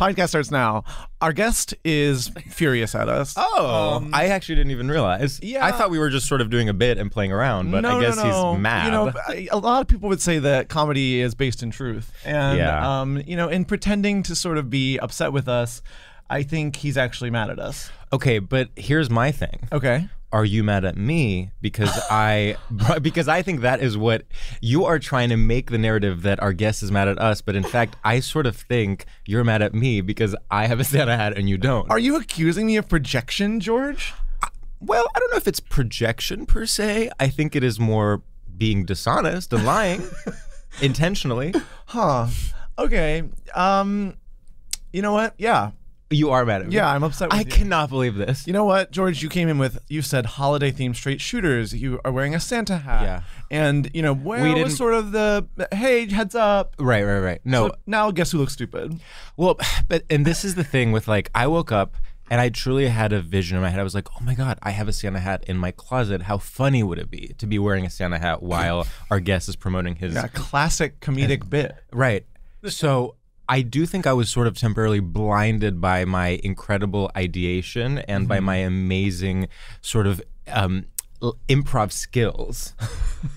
Podcast starts now. Our guest is furious at us. Oh, I actually didn't even realize. Um, Yeah. I thought we were just sort of doing a bit and playing around, but no, I guess no, no. he's mad. You know, a lot of people would say that comedy is based in truth, and Yeah. um, you know, in pretending to sort of be upset with us, I think he's actually mad at us. okay, but here's my thing. Okay. Are you mad at me because I because I think that is what you are trying to make the narrative that our guest is mad at us, but in fact, I sort of think you're mad at me because I have a Santa hat and you don't. Are you accusing me of projection, George? well, I don't know if it's projection per se. I think it is more being dishonest and lying intentionally. Huh. Okay. Um, you know what? Yeah. You are mad at me. Yeah, I'm upset with I you. cannot believe this. You know what, George? You came in with you said holiday themed straight shooters. You are wearing a Santa hat. Yeah. And you know where We was sort of the hey heads up. Right, right, right. No, So now guess who looks stupid? well, but and this is the thing with like I woke up and I truly had a vision in my head. I was like, oh my god, I have a Santa hat in my closet. How funny would it be to be wearing a Santa hat while our guest is promoting his A classic comedic bit. right? So. I do think I was sort of temporarily blinded by my incredible ideation and by my amazing sort of um, l- improv skills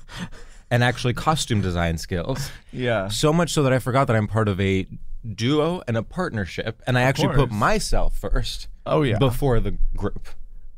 and actually costume design skills. Yeah. So much so that I forgot that I'm part of a duo and a partnership, and I actually put myself first. Oh, yeah. Before the group.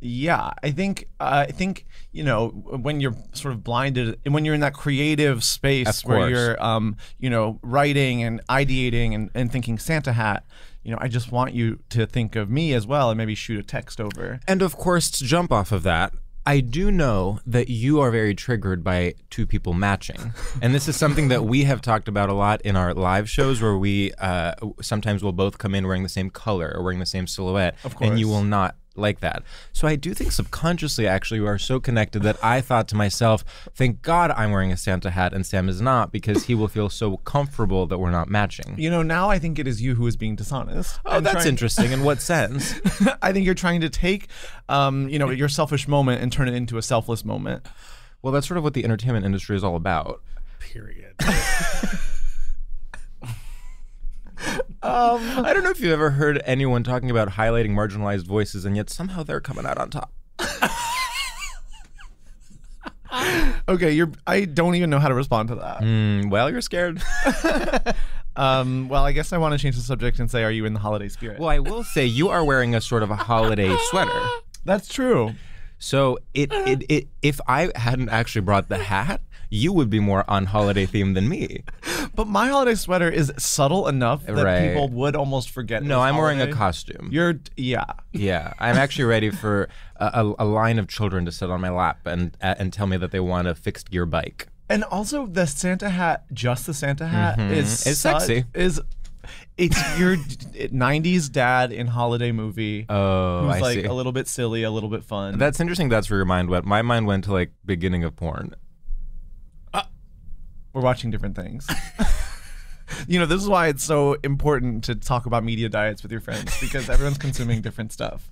Yeah, I think uh, I think you know when you're sort of blinded and when you're in that creative space where you're um, you know writing and ideating and, and thinking Santa hat. You know, I just want you to think of me as well and maybe shoot a text over. And of course, to jump off of that, I do know that you are very triggered by two people matching. and this is something that we have talked about a lot in our live shows where we uh, sometimes will both come in wearing the same color or wearing the same silhouette. Of And you will not like that. So I do think subconsciously, actually, we are so connected that I thought to myself, thank God I'm wearing a Santa hat and Sam is not because he will feel so comfortable that we're not matching. You know, now I think it is you who is being dishonest. Oh, that's trying- interesting. In what sense? I think you're trying to take, um, you know, your selfish moment and turn it into a selfless moment. Well, that's sort of what the entertainment industry is all about. Period. I don't know if you've ever heard anyone talking about highlighting marginalized voices, and yet somehow they're coming out on top. Okay, you're. I don't even know how to respond to that. Mm, well, you're scared. Um, well, I guess I want to change the subject and say, are you in the holiday spirit? well, I will say you are wearing a sort of a holiday sweater. that's true. So it, it, it if I hadn't actually brought the hat, you would be more on holiday theme than me. But my holiday sweater is subtle enough that Right. people would almost forget. No, I'm wearing a costume. You're yeah. yeah, I'm actually ready for a, a, line of children to sit on my lap and and tell me that they want a fixed gear bike. And also the Santa hat, just the Santa hat is Mm-hmm. It's such- sexy. Is it's your '90s dad in holiday movie. Oh, who's I like see. a little bit silly, a little bit fun. That's interesting. That's where your mind went. My mind went to like beginning of porn. Uh, we're watching different things. you know, this is why it's so important to talk about media diets with your friends because everyone's consuming different stuff.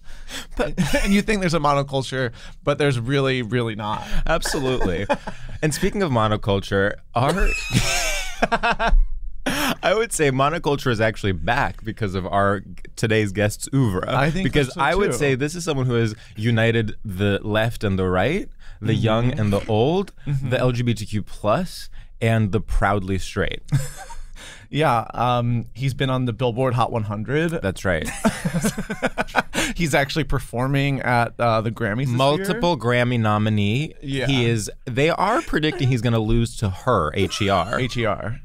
But and you think there's a monoculture, but there's really, really not. Absolutely. and speaking of monoculture, our I would say monoculture is actually back because of our today's guest's oeuvre. I think because so, I would say this is someone who has united the left and the right, the young Mm-hmm. and the old, the LGBTQ plus, and the proudly straight. Yeah, um, he's been on the Billboard Hot 100. That's right. He's actually performing at uh, the Grammys. this year. Multiple Grammy nominee. Yeah. He is. They are predicting he's going to lose to her, H.E.R. HER.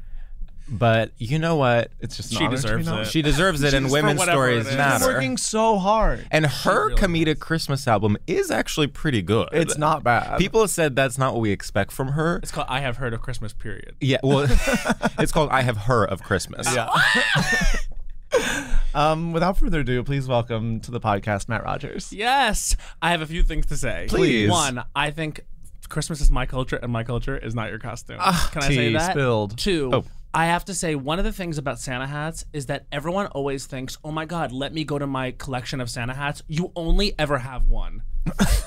But you know what? It's just She an honor to be deserves it. She deserves it, and women's stories it is. matter. She's working so hard. And her really comedic Christmas album is actually pretty good. It's not bad. People have said that's not what we expect from her. It's called I Have Heard of Christmas, period. Yeah, well, it's called I Have Her of Christmas. Yeah. um, without further ado, please welcome to the podcast Matt Rogers. Yes, I have a few things to say. Please. One, I think Christmas is my culture, and my culture is not your costume. Can I say tea that? spilled. Two. Oh. I have to say, one of the things about Santa hats is that everyone always thinks, oh my God, let me go to my collection of Santa hats. You only ever have one.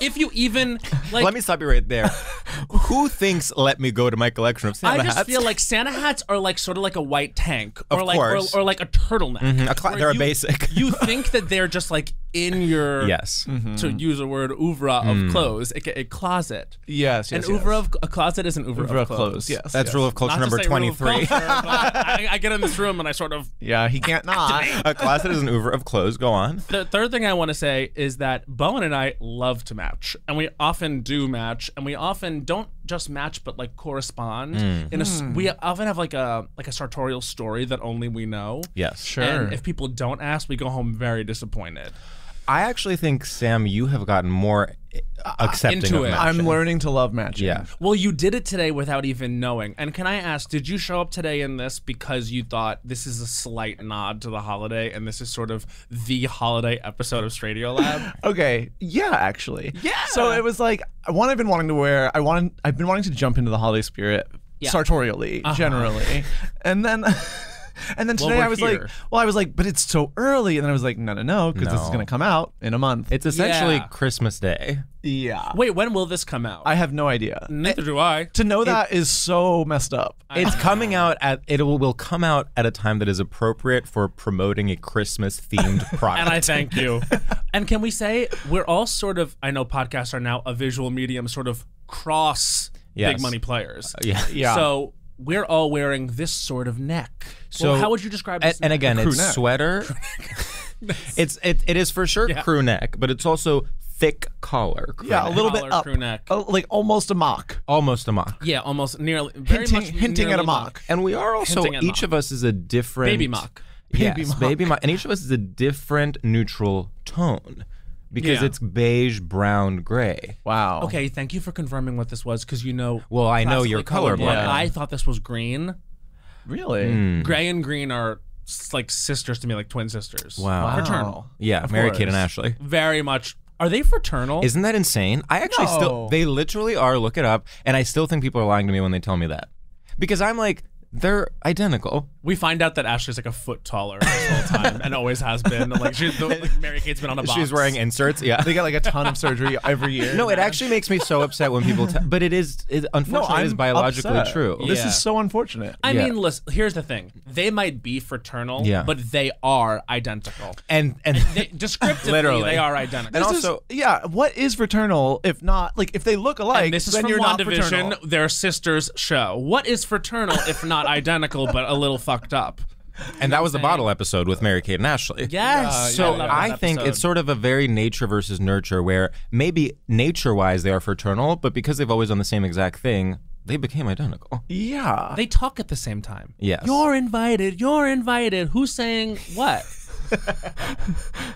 If you even like Let me stop you right there. Who thinks let me go to my collection of Santa hats? I just hats? feel like Santa hats are like sort of like a white tank, or Of like. Or, or like a turtleneck. A cla- where they're a basic. you think that they're just like in your yes. to use a word oeuvre of Mm. clothes, aka closet. Yes, yes, An yes. oeuvre of a closet is an oeuvre, Oeuvre of clothes. Yes, That's yes. rule of culture Not number of 23. I, I get in this room and I sort of. Yeah, he can't not. a closet is an oeuvre of clothes. Go on. The third thing I want to say is that Bowen and I love to match, and we often do match, and we often don't just match, but like correspond. Mm. In a, s- hmm. we often have like a like a sartorial story that only we know. Yes. Sure. And if people don't ask, we go home very disappointed. I actually think Sam, you have gotten more Uh, accepting into of it. matching. I'm learning to love matching. Yeah. Well, you did it today without even knowing. And can I ask, did you show up today in this because you thought this is a slight nod to the holiday and this is sort of the holiday episode of StraightioLab? Okay. Yeah, actually. Yeah. So it was like one I've been wanting to wear. I wanted. I've been wanting to jump into the holiday spirit Yeah. sartorially, uh-huh. generally, and then. And then today we're I was here. like, well, I was like, but it's so early. And then I was like, no, no, no, because this is going to come out in a month. It's essentially Yeah. Christmas Day. yeah. Wait, when will this come out? I have no idea. Neither do I. To know that is so messed up. It's coming out at it will, will come out at a time that is appropriate for promoting a Christmas themed product. And I thank you. and can we say we're all sort of, I know podcasts are now a visual medium, sort of cross Yes. big money players. Uh, yeah. Yeah. So we're all wearing this sort of neck. So So- how would you describe And, this? and neck? again, crew it's neck. sweater. it's it, it is for sure Yeah. crew neck, but it's also thick collar. crew yeah, a neck. little bit up. crew neck. Uh, like almost a mock. almost a mock. yeah, almost nearly, very Hinting, much hinting at a nearly mock. And we are also each mock. of us is a different Baby mock. Yes, Baby mock. baby mock, and each of us is a different neutral tone because Yeah. it's beige, brown, gray. Wow. Okay, thank you for confirming what this was because you know. Well, I know classically you're colorblind. colorblind. Yeah. I thought this was green. Really? Hmm. Gray and green are s- like sisters to me, like twin sisters. Wow. Wow. Fraternal. Yeah, Mary Kate and course. Ashley. Very much. Are they fraternal? Isn't that insane? I actually still No. they literally are. Look it up, and I still think people are lying to me when they tell me that because I'm like they're identical. We find out that Ashley's like a foot taller this whole time and always has been. Like, she's, like Mary Kate's been on a box. She's wearing inserts. Yeah. They get like a ton of surgery every year. No, it actually makes me so upset when people. T- but it is, it, unfortunately, I'm it is biologically upset. true. This is so unfortunate. I Yeah. mean, listen. Here's the thing: they might be fraternal, Yeah. but they are identical. And and They, descriptively, Literally. they are identical. And This is- also- yeah, what is fraternal if not like if they look alike? And this is then from you're not WandaVision, fraternal. their sisters show. What is fraternal if not identical, but a little fucked up? and that was the bottle episode with Mary Kate and Ashley. Yes. So I, I think episode. it's sort of a very nature versus nurture, where maybe nature-wise they are fraternal, but because they've always done the same exact thing, they became identical. Yeah. they talk at the same time. Yes. You're invited. You're invited. Who's saying what?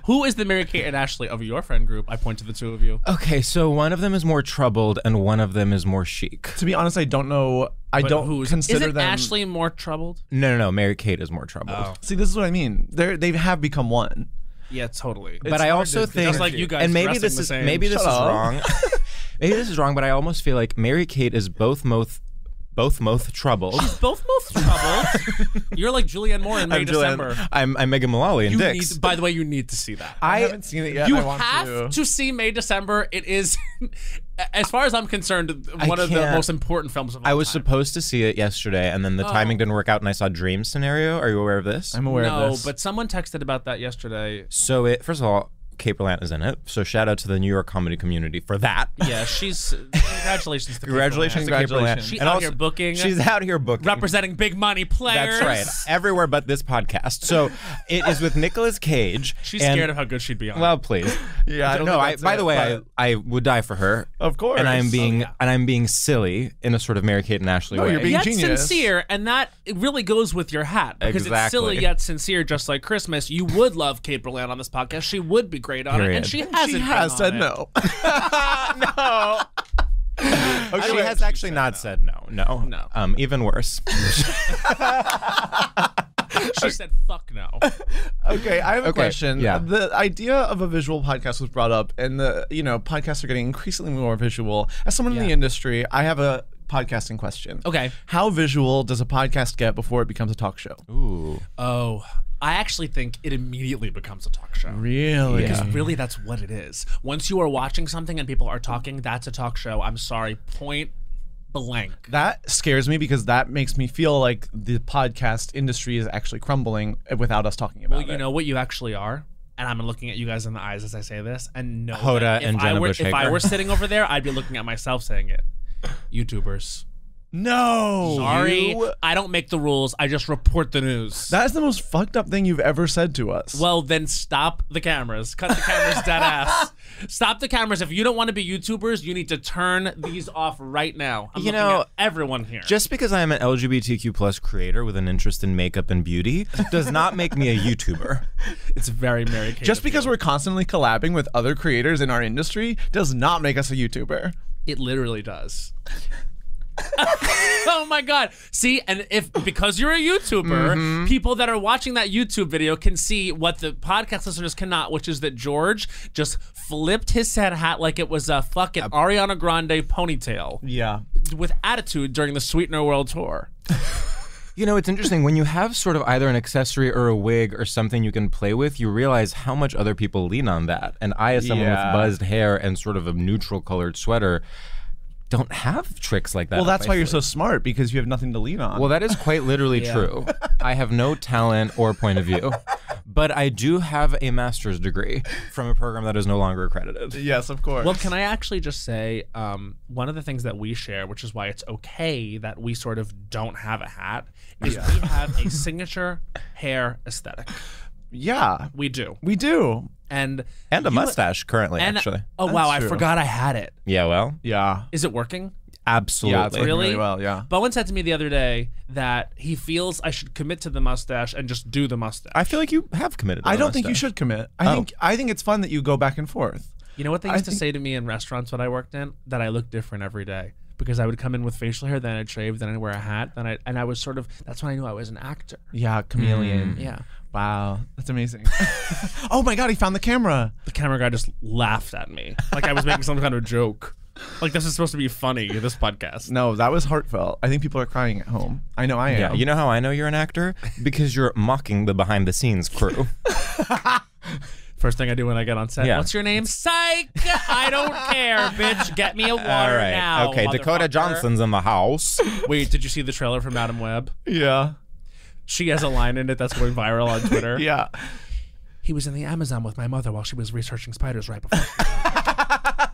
Who is the Mary Kate and Ashley of your friend group? I point to the two of you. Okay, so one of them is more troubled and one of them is more chic. to be honest, I don't know. I But don't who's consider isn't them. Ashley more troubled? No, no, no. Mary Kate is more troubled. Oh. See, this is what I mean. They they have become one. Yeah, totally. But It's I also to think, Just like you guys and maybe dressing this the is same. maybe this Shut is up. wrong. maybe this is wrong, but I almost feel like Mary Kate is both both both both troubled. both both troubled. You're like Julianne Moore in May I'm Julian- December. I'm I'm Megan Mullally in You Dix. need, by the way, you need to see that. I, I haven't seen it yet. you I want have to. see May December. It is, as far as I'm concerned, one of the most important films of all I was time. supposed to see it yesterday, and then the timing oh. didn't work out, and I saw Dream Scenario. Are you aware of this? I'm aware no, of this. but someone texted about that yesterday. so it first of all, Kate Berlant is in it. So shout out to the New York comedy community for that. Yeah, she's congratulations. To Kate Congratulations, Blanchett. to Kate Berlant. Congratulations. She And out also- here booking, She's out here booking. representing big money players. That's right. Everywhere but this podcast. So it is with Nicolas Cage. She's and- scared of how good she'd be on. Well, please. Yeah, I don't no. I, by it, the way, I, I would die for her. Of course. And I'm Oh, being yeah. and I'm being silly in a sort of Mary Kate and Ashley No, way. you're being yet genius. sincere, and that it really goes with your hat because it's silly yet sincere, just like Christmas. You would love Kate Berlant on this podcast. She would be great on it, and she she hasn't. has said it. no. no. Oh, she Anyway, has actually not said no. No. No. Um, even worse. She said "fuck no." Okay, I have a Okay, question. yeah. The idea of a visual podcast was brought up, and the you know podcasts are getting increasingly more visual. As someone in the industry, I have a podcasting question. Okay. How visual does a podcast get before it becomes a talk show? Ooh. Oh, I actually think it immediately becomes a talk show. Really? Because really, that's what it is. Once you are watching something and people are talking, that's a talk show. I'm sorry, point blank. That scares me because that makes me feel like the podcast industry is actually crumbling without us talking about it. Well, you it. know what you actually are? And I'm looking at you guys in the eyes as I say this, and no, Hoda that if and I Jenna were, Bush If I were sitting over there, I'd be looking at myself saying it. YouTubers. No. Sorry, you- I don't make the rules. I just report the news. That is the most fucked up thing you've ever said to us. well, then stop the cameras. Cut the cameras dead ass. Stop the cameras. If you don't want to be YouTubers, you need to turn these off right now. I'm You looking know, at everyone here. Just because I am an LGBTQ plus creator with an interest in makeup and beauty does not make me a YouTuber. it's very Mary Kate. just because we're constantly collabing with other creators in our industry does not make us a YouTuber. It literally does. oh my god. See, and if because you're a YouTuber, Mm-hmm. people that are watching that YouTube video can see what the podcast listeners cannot, which is that George just flipped his head hat like it was a fucking Ariana Grande ponytail Yeah. with attitude during the Sweetener World Tour. You know, it's interesting when you have sort of either an accessory or a wig or something you can play with, you realize how much other people lean on that. And I, as someone Yeah. with buzzed hair and sort of a neutral colored sweater, don't have tricks like that. Well, that's my why you're so smart because you have nothing to lean on. Well, that is quite literally true. I have no talent or point of view, but I do have a master's degree from a program that is no longer accredited. yes, of course. Well, can I actually just say um, one of the things that we share, which is why it's okay that we sort of don't have a hat, is we have a signature hair aesthetic. Yeah, We do, we do. and And a mustache currently, And actually. oh wow, I forgot I had it. Yeah, well, Yeah. Is it working? absolutely. Yeah, it's Really? really well. Yeah. Bowen said to me the other day that he feels I should commit to the mustache and just do the mustache. I feel like you have committed. to I don't think you should commit. I Oh. think I think it's fun that you go back and forth. you know what they I used to think- say to me in restaurants when I worked in that I look different every day because I would come in with facial hair, then I'd shave, then I'd wear a hat, then I and I was sort of that's when I knew I was an actor. Yeah, chameleon. Mm. Yeah. Wow, that's amazing. oh my god, he found the camera. The camera guy just laughed at me like I was making some kind of joke. Like this is supposed to be funny. This podcast. No, that was heartfelt. I think people are crying at home. I know I am. Yeah, you know how I know you're an actor? Because you're mocking the behind the scenes crew. First thing I do when I get on set. Yeah. What's your name? Psych. I don't care, bitch. Get me a water All right. now. okay, Dakota motherfucker. Johnson's in the house. Wait, did you see the trailer for Madame Web? Yeah. She has a line in it that's going viral on Twitter. Yeah. He was in the Amazon with my mother while she was researching spiders right before.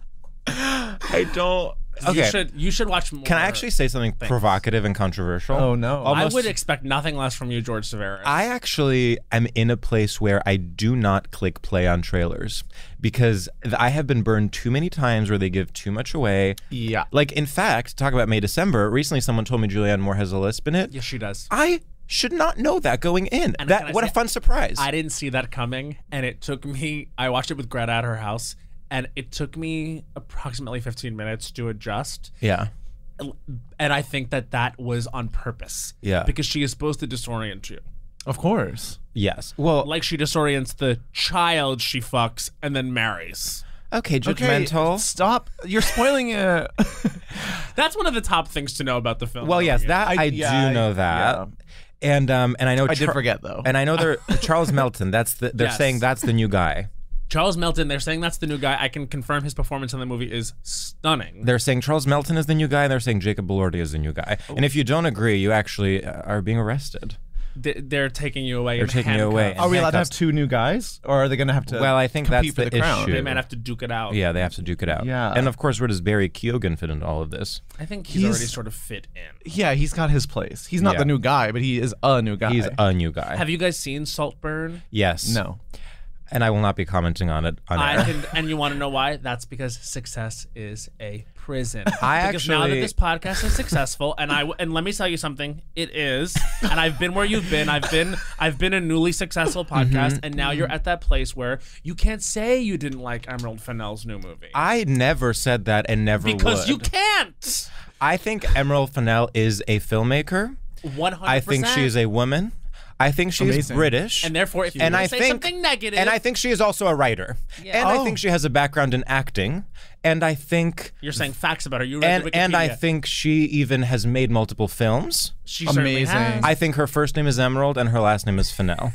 I don't. You Okay. should you should watch more. Can I actually say something provocative and controversial? Oh no. I would expect nothing less from you, George Civeris. I actually am in a place where I do not click play on trailers because I have been burned too many times where they give too much away. yeah. Like, in fact, talk about May December. Recently, someone told me Julianne Moore has a lisp in it. yes, she does. I should not know that going in. And that I what a fun surprise. I didn't see that coming, and it took me. I watched it with Greta at her house, and it took me approximately 15 minutes to adjust. yeah. And I think that that was on purpose. Yeah. Because she is supposed to disorient you, Of course. Yes. Well, like she disorients the child she fucks and then marries. okay, Okay. judgmental. Stop. You're spoiling it. That's one of the top things to know about the film. Well, yes, that I, yeah, do know I- that. yeah. And um and I know I did forget, though. And I know they're Charles Melton. That's the they're Yes. saying that's the new guy. Charles Melton. They're saying that's the new guy. I can confirm his performance in the movie is stunning. They're saying Charles Melton is the new guy, and they're saying Jacob Elordi is the new guy. Oh. And if you don't agree, you actually are being arrested. They- They're taking you away. They're in taking you away. Are we allowed to have two new guys, or are they going to have to? Well, I think that's the the crown? issue. They might have to duke it out. Yeah, they have to duke it out. Yeah. And of course, where does Barry Keoghan fit into all of this? I think he's, He's- already sort of fit in. Yeah, he's got his place. He's not Yeah. the new guy, but he is a new guy. He's a new guy. Have you guys seen Saltburn? yes. no. And I will not be commenting on it on I can, and you want to know why? That's because success is a prison. I because now that this podcast is successful, and I and let me tell you something, it is. And I've been where you've been. I've been I've been a newly successful mm-hmm. podcast, and now you're at that place where you can't say you didn't like Emerald Fennell's new movie I never said that and never because would. you can't. I think Emerald Fennell is a filmmaker. One hundred. I think she is a woman. I think she's Amazing. British. And therefore, if you and were I say think, something negative, and I think she is also a writer, Yeah. and I Oh. think she has a background in acting, and I think, you're saying facts about her. You read and the and I think she even has made multiple films. she certainly Amazing. has. I think her first name is Emerald and her last name is Fennell.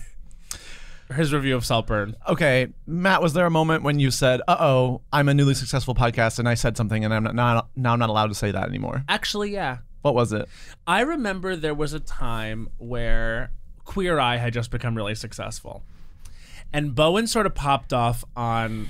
his review of Saltburn. Okay, Matt, was there a moment when you said, "Uh oh, I'm a newly successful podcast," and I said something, and I'm not, not now I'm not allowed to say that anymore? Actually, yeah. What was it? I remember there was a time where Queer Eye had just become really successful. And Bowen sort of popped off on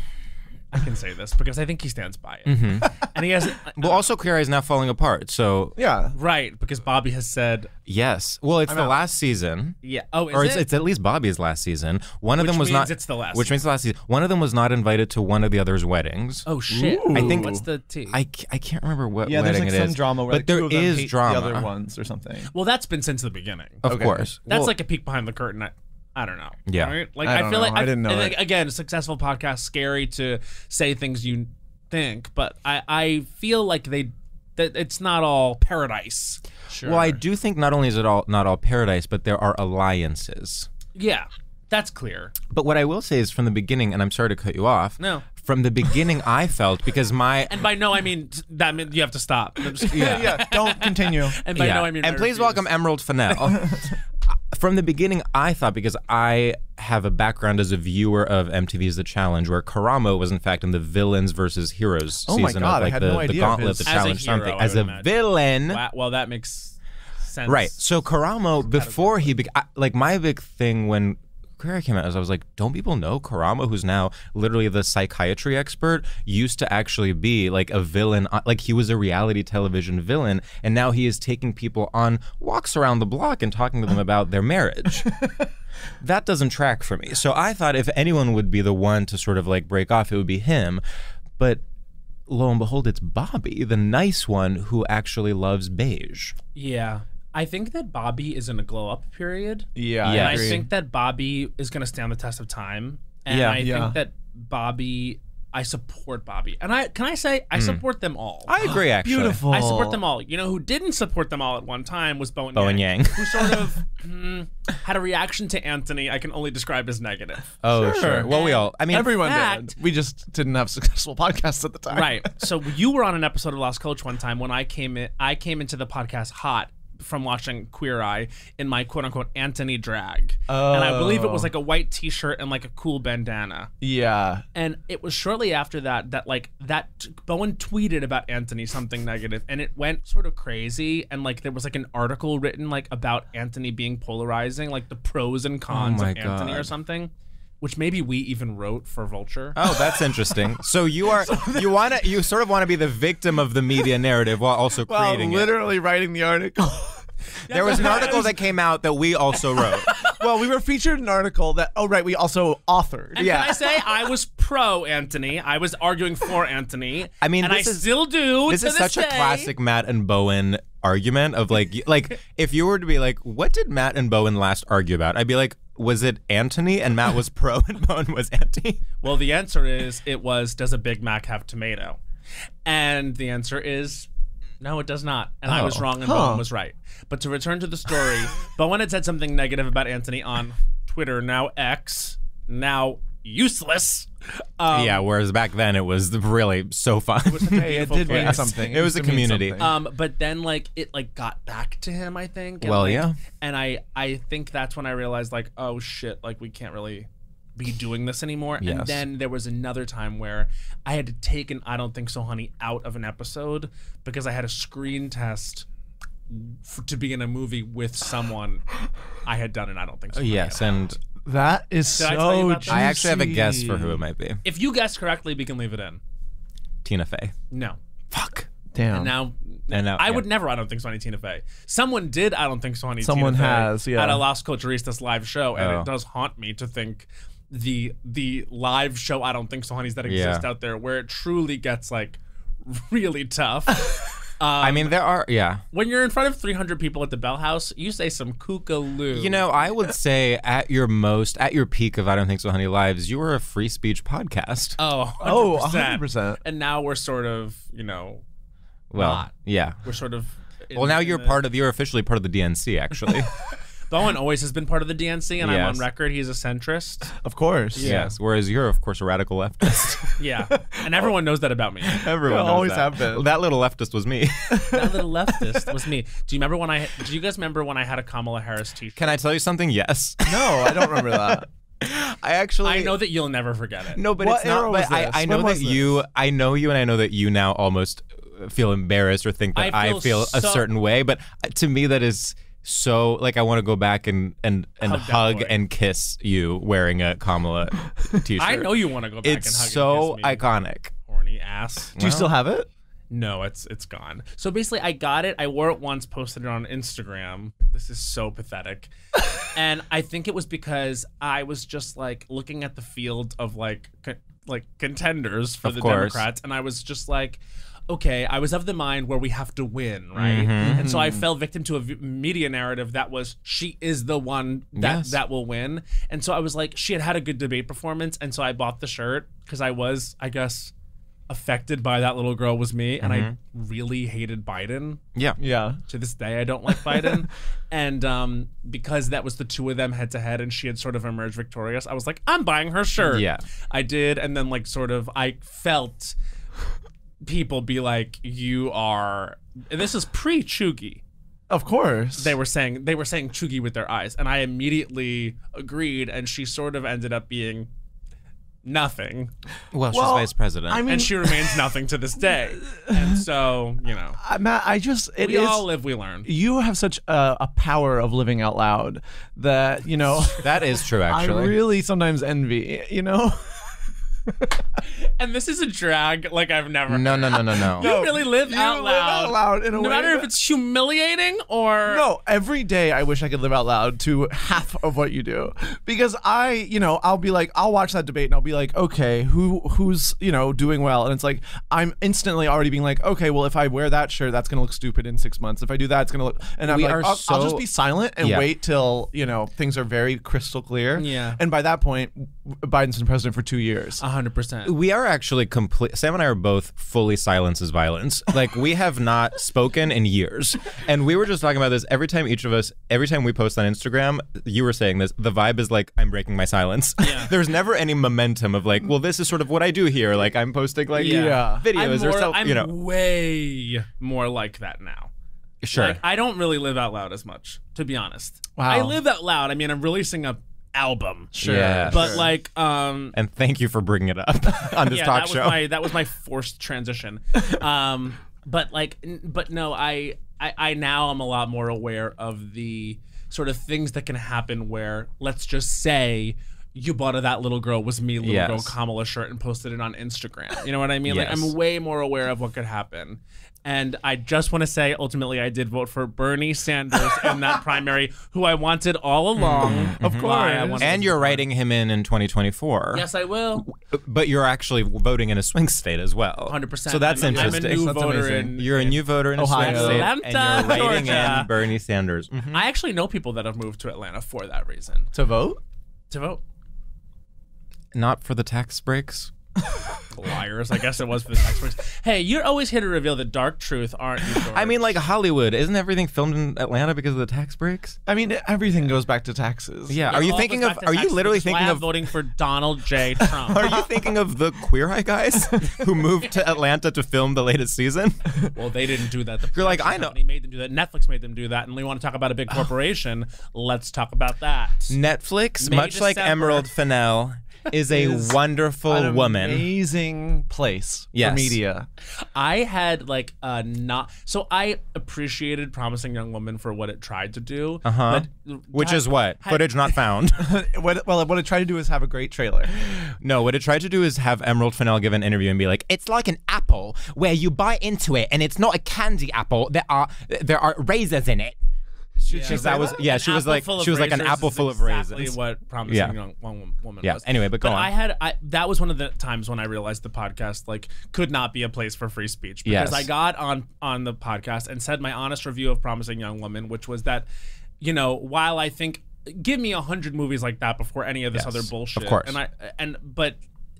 I can say this because I think he stands by it. Mm-hmm. And he has Well, also Queer Eye is now falling apart. So Yeah, right because Bobby has said yes. Well, it's the out. last season. yeah. Oh, is or it's, it? it's at least Bobby's last season. One of them was means not. it's the last Which means the last season. One of them was not invited to one of the other's weddings. oh shit. Ooh. I think- what's the T? I, ca- I can't remember what yeah. There's like it some is. drama, where but like, there two of them is hate drama. The other ones or something. well, that's been since the beginning. Of Okay. course. That's Well, like a peek behind the curtain. I, I don't know. Yeah. Right? Like I I, don't feel know. like I didn't know and like, again, successful podcast scary to say things you think, but I I feel like they that it's not all paradise. Sure. Well, I do think not only is it all not all paradise, but there are alliances. yeah, that's clear. But what I will say is from the beginning, and I'm sorry to cut you off. No. From the beginning, I felt because my And by no, I mean that mean you have to stop. Just- yeah, yeah. Don't continue. And by yeah. no, I mean and I please refuse. welcome Emerald Fennell. From the beginning, I thought because I have a background as a viewer of MTV's The Challenge, where Karamo was in fact in the villains versus heroes Oh my season God, of I like had the, no the idea of Gauntlet, his- the As a Challenge, hero, something as a imagine. villain. Wow, well, that makes sense. Right. So Karamo, before he, be- I, like my big thing when Queer Eye came out as I was like, don't people know Karamo, who's now literally the psychiatry expert, used to actually be like a villain, uh, like he was a reality television villain, and now he is taking people on walks around the block and talking to them about their marriage. that doesn't track for me. So I thought if anyone would be the one to sort of like break off, it would be him. But lo and behold, it's Bobby, the nice one who actually loves beige. Yeah. I think that Bobby is in a glow up period. Yeah, Yeah. And I agree. think that Bobby is going to stand the test of time. And Yeah. I Yeah. think that Bobby, I support Bobby. And I can I say, I support them all. I agree, actually. Beautiful. I support them all. You know who didn't support them all at one time was Bowen Bowen Yang, Yang. who sort of mm, had a reaction to Anthony I can only describe as negative. Oh, sure. Sure. Well, we all. I mean, Everyone fact- did. We just didn't have successful podcasts at the time. Right. So you were on an episode of Lost Coach one time when I came in. I came into the podcast hot from watching Queer Eye in my quote unquote Anthony drag, and I believe it was Oh. like a white T-shirt and like a cool bandana. Yeah. And it was shortly after that that like that Bowen tweeted about Anthony something negative, and it went sort of crazy. And like there was like an article written like about Anthony being polarizing, like the pros and cons Oh of Anthony or something, which maybe we even wrote for Vulture. Oh, that's interesting. So you are you want to you sort of want to be the victim of the media narrative while also Well, creating it. literally writing the article. There was an article that came out that we also wrote. well, we were featured in an article that. Oh, right. We also authored. And Yeah. Can I say I was pro Anthony? I was arguing for Anthony. I mean, and this I is- still do. This to is such a classic Matt and Bowen argument of like like if you were to be like, what did Matt and Bowen last argue about? I'd be like, was it Anthony and Matt was pro and Bowen was anti? Well, the answer is it was. Does a Big Mac have tomato? And the answer is. No, it does not. And I was Oh. wrong and Huh. Bowen was right. But to return to the story, Bowen had said something negative about Anthony on Twitter, now X, now useless. Um, yeah, whereas back then it was really so fun. Hey, it did mean something. It was a community. something. Um, but then like it like got back to him, I think. and, Well, like- yeah. And I I think that's when I realized like, oh shit, like we can't really be doing this anymore. And then there was another time where I had to take an I don't think so, honey, out of an episode because I had a screen test f- to be in a movie with someone I had done and I don't think so. Yes, and that is Did I tell you so about that? I actually have a guess for who it might be. if you guess correctly, we can leave it in. Tina Fey. No. Fuck. Damn. And now, And now- I yeah. would never. I don't think so, honey. Tina Fey. Someone did. I don't think so, honey. Someone Tina Fey has, yeah. At a Las Culturistas live show, and Oh. it does haunt me to think the the live show. I don't think so, honeys that exist Yeah. out there, where it truly gets like really tough. Um, I mean, there are yeah. when you're in front of 300 people at the Bell House, you say some kookaloo. You know, I would say at your most, at your peak of I don't think so, honey lives, you were a free speech podcast. Oh, 100%. Oh, 100%. And now we're sort of, you know, well, not. yeah. we're sort of. Well, now you're part of. You're officially part of the DNC, actually. Bowen always has been part of the DNC, and I'm on record. He's a centrist. Of course. Yes. Whereas you're, of course, a radical leftist. Yeah, and everyone knows that about me. Everyone knows always that. have been. That little leftist was me. that little leftist was me. Do you remember when I? Do you guys remember when I had a Kamala Harris T-shirt? Can I tell you something? Yes. No, I don't remember that. I actually I know that you'll never forget it. No, but What it's not. era But was I, this? I know When that was you. I know you, and I know that you now almost feel embarrassed or think that I I feel feel, a so- certain way. But uh, to me, that is so like I want to go back and and and Hug hug and kiss you wearing a Kamala t-shirt. I know you want to go back It's and hug so and kiss me, iconic. horny ass. Do you still have it? No, it's it's gone. So basically, I got it. I wore it once, posted it on Instagram. This is so pathetic, and I think it was because I was just like looking at the field of like co- like contenders for Of the course. Democrats, and I was just like. Okay, I was of the mind where we have to win, right? Mm-hmm. And so I fell victim to a v- media narrative that was she is the one that Yes. that will win. And so I was like, she had had a good debate performance, and so I bought the shirt because I was, I guess, affected by that little girl was me, and I really hated Biden. Yeah. Yeah. To this day, I don't like Biden, and um, because that was the two of them head to head, and she had sort of emerged victorious, I was like, I'm buying her shirt. Yeah. I did, and then like sort of, I felt people be like, "You are." This is pre Chugi. Of course. They were saying they were saying Chugi with their eyes, and I immediately agreed, and she sort of ended up being nothing, Well, she's Well, vice president. I mean, and she remains nothing to this day. And so, you know, I- Matt, I just it we is- all live, we learn. You have such a, a power of living out loud that you know. that is true, Actually, I actually. really sometimes envy. You know. And this is a drag like I've never. no, no, no, no, no. You really live You out live loud. out loud in a no way matter if it's humiliating or No, every day I wish I could live out loud to half of what you do because I, you know, I'll be like, I'll watch that debate and I'll be like, okay, who who's you know doing well, and it's like I'm instantly already being like, okay, well if I wear that shirt, that's gonna look stupid in six months. If I do that, it's gonna look, and I'm We like, are I'll, I'll just be silent and Yeah. wait till you know things are very crystal clear. Yeah. and by that point, Biden's been president for two years. Uh-huh. Hundred percent. We are actually complete. Sam and I are both fully silences violence. Like we have not spoken in years, and we were just talking about this. Every time each of us, every time we post on Instagram, you were saying this. The vibe is like I'm breaking my silence. Yeah. There's never any momentum of like, well, this is sort of what I do here. Like I'm posting like Yeah. videos I'm or more, something. I'm You know, way more like that now. sure. Like I don't really live out loud as much, to be honest. Wow. I live out loud. I mean, I'm releasing a album. Sure. Yeah. But sure. like, um, and thank you for bringing it up on this yeah, talk that show. was my that was my forced transition. Um, but like, n- but no, I, I I now am a lot more aware of the sort of things that can happen where let's just say. You bought a that little girl was me, little Yes. girl Kamala shirt, and posted it on Instagram. You know what I mean? Like Yes. I'm way more aware of what could happen. And I just want to say, ultimately, I did vote for Bernie Sanders in that primary, who I wanted all along. Of course. and you're writing him in in 2024. Yes, I will. But you're actually voting in a swing state as well. 100%. So that's I'm, interesting. I'm a new That's voter amazing. in. You're a new voter in Ohio. a swing state, and you're writing Georgia. in Bernie Sanders. Mhm. I actually know people that have moved to Atlanta for that reason to vote. to vote. Not for the tax breaks. Liars, I guess it was for the tax breaks. Hey, you're always here to reveal the dark truth, aren't you? George? I mean, like Hollywood, isn't everything filmed in Atlanta because of the tax breaks? I mean, everything goes back to taxes. Yeah. It Are you all thinking goes of? back to Are you taxes, literally which is why thinking I'm of? voting for Donald J. Trump? Are you thinking of the Queer Eye guys who moved to Atlanta to film the latest season? well, they didn't do that. The You're like, production I know. company made them do that. Netflix made them do that, and we want to talk about a big corporation. Let's talk about that. Netflix, May, much like December. Emerald Fennell, is a Is wonderful An woman. amazing place Yes. for media. I had like a not so I appreciated Promising Young Woman for what it tried to do. Uh-huh. Which had- is what? had- Footage not found. what, well, what I tried to do is have a great trailer. no, what it tried to do is have Emerald Fennell give an interview and be like, "It's like an apple where you bite into it and it's not a candy apple. There are there are raisins in it." She, she- that was yeah. An She was apple like full of she was like an raisins apple full of exactly raisins. What promising Yeah. young Wo- woman Yeah, was. anyway, but go on. I had I that was one of the times when I realized the podcast like could not be a place for free speech because Yes. I got on on the podcast and said my honest review of Promising Young Woman, which was that you know while I think give me a hundred movies like that before any of this Yes, other bullshit, of course. and I and but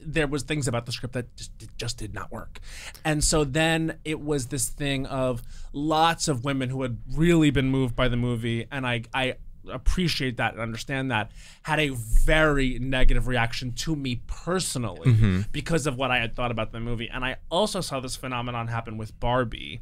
there was things about the script that just, just did not work. And so then it was this thing of lots of women who had really been moved by the movie and i i appreciate that and understand that had a very negative reaction to me personally mm-hmm. because of what i had thought about the movie. And i also saw this phenomenon happen with barbie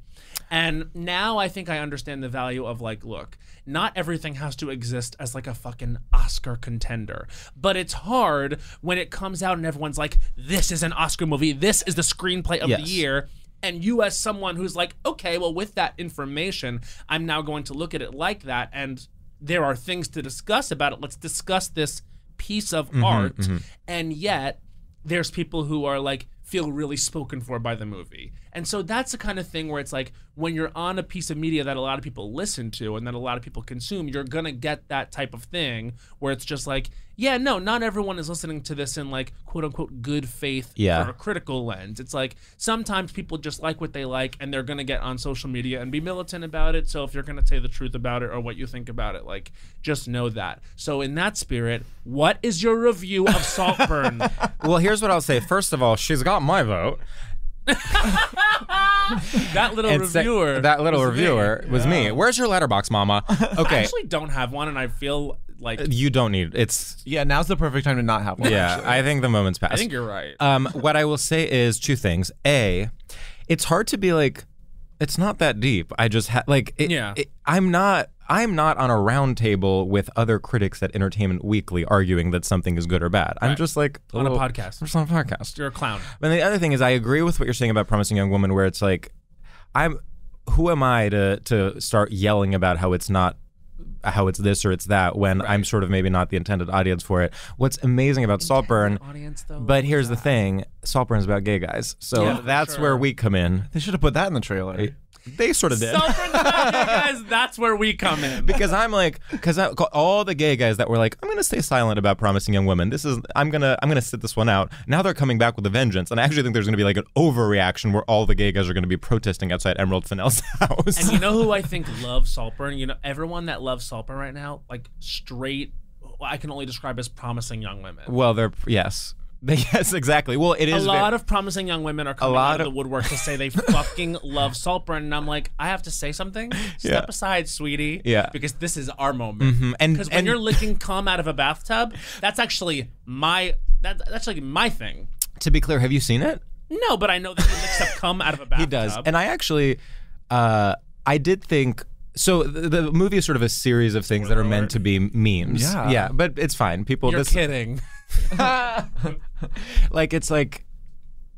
And now I think I understand the value of like, look, not everything has to exist as like a fucking Oscar contender. But it's hard when it comes out and everyone's like, this is an Oscar movie, this is the screenplay of the year. And you, as someone who's like, okay, well, with that information, I'm now going to look at it like that. And there are things to discuss about it. Let's discuss this piece of mm-hmm, art. Mm-hmm. And yet, there's people who are like, feel really spoken for by the movie. And so that's the kind of thing where it's like when you're on a piece of media that a lot of people listen to and that a lot of people consume, you're going to get that type of thing where it's just like, yeah, no, not everyone is listening to this in like quote unquote good faith Yeah. for a critical lens. It's like sometimes people just like what they like and they're going to get on social media and be militant about it. So if you're going to say the truth about it or what you think about it, like just know that. So in that spirit, what is your review of Saltburn? Well, here's what I'll say. First of all, she's got my vote. that little And sec- reviewer. that little was me. reviewer was me. Where's your Letterboxd, mama? Okay. I Okay. actually don't have one and I feel like you don't need it's Yeah, now's the perfect time to not have one. yeah, I think the moment's passed. I think you're right. Um, what I will say is two things. A, it's hard to be like, it's not that deep. I just ha- like, it, Yeah. it- I'm not. I'm not on a round table with other critics at Entertainment Weekly arguing that something is good or bad. I'm just like On a podcast. I'm just on a podcast. You're a clown. And the other thing is, I agree with what you're saying about Promising Young Woman, where it's like, I'm, who am I to to start yelling about how it's not, how it's this or it's that when I'm sort of maybe not the intended audience for it. What's amazing about Saltburn, Audience though. but here's the thing: Saltburn's about gay guys, so Yeah, that's sure. where we come in. They should have put that in the trailer. They sort of did. Saltburn's about gay guys. That's where we come in. because I'm like, because all the gay guys that were like, I'm gonna stay silent about promising young women. This is, I'm gonna, I'm gonna sit this one out. Now they're coming back with a vengeance, and I actually think there's gonna be like an overreaction where all the gay guys are gonna be protesting outside Emerald Fennell's house. And you know who I think loves Saltburn? You know, everyone that loves Saltburn right now, like straight, I can only describe as promising young women. well, they're yes, They- yes, exactly. Well, it is A lot very- of promising young women are coming lot out of of- the woodwork to say they fucking love Saltburn, and I'm like, I have to say something. Step Yeah. aside, sweetie. Yeah. Because this is our moment. Mhm. And- because when and- you're licking cum out of a bathtub, that's actually my that, that's like my thing. to be clear, have you seen it? No, but I know that he licks up cum out of a bathtub. He does, and I actually, uh, I did think. So the, the movie is sort of a series of things that are meant to be memes. Yeah. yeah, but it's fine. People, You're this, kidding. like it's like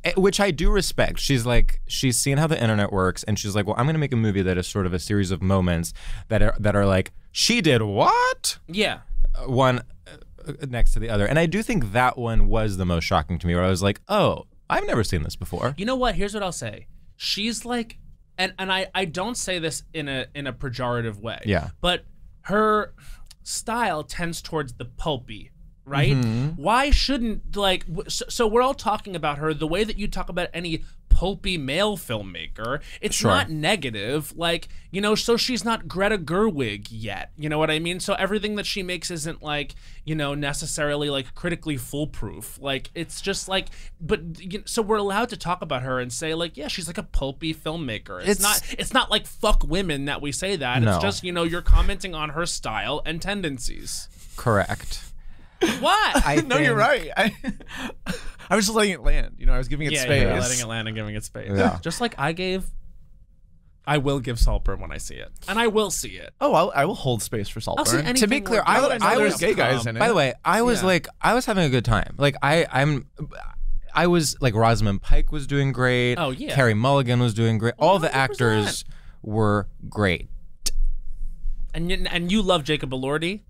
eh, which I do respect. She's like she's seen how the internet works and she's like, "Well, I'm going to make a movie that is sort of a series of moments that are that are like she did what? Yeah. Uh, One uh, next to the other." And I do think that one was the most shocking to me where I was like, "Oh, I've never seen this before." You know what? Here's what I'll say. She's like, and and I I don't say this in a in a pejorative way. Yeah. But her style tends towards the pulpy. Right? Mm-hmm. Why shouldn't like so, so we're all talking about her the way that you talk about any pulpy male filmmaker. It's Sure. not negative. Like, you know, so she's not Greta Gerwig yet. You know what I mean? So everything that she makes isn't like, you know, necessarily like critically foolproof. Like it's just like but you know, so we're allowed to talk about her and say like, yeah, she's like a pulpy filmmaker. It's, It's- not it's not like fuck women that we say that. No. It's just, you know, you're commenting on her style and tendencies. Correct. What? I no, you're right. I, I was just letting it land. You know, I was giving it yeah, space. yeah, letting it land and giving it space. Yeah. Just like I gave I will give Saltburn when I see it. And I will see it. Oh, I'll, I will hold space for I'll Saltburn. To be clear, where- I now I know would- there's gay guys in it. By the way, I was Yeah. like, I was having a good time. Like, I, I'm, I was like, Rosamund Pike was doing great. Oh, yeah. Carey Mulligan was doing great. All the actors were great. And you, and you love Jacob Elordi.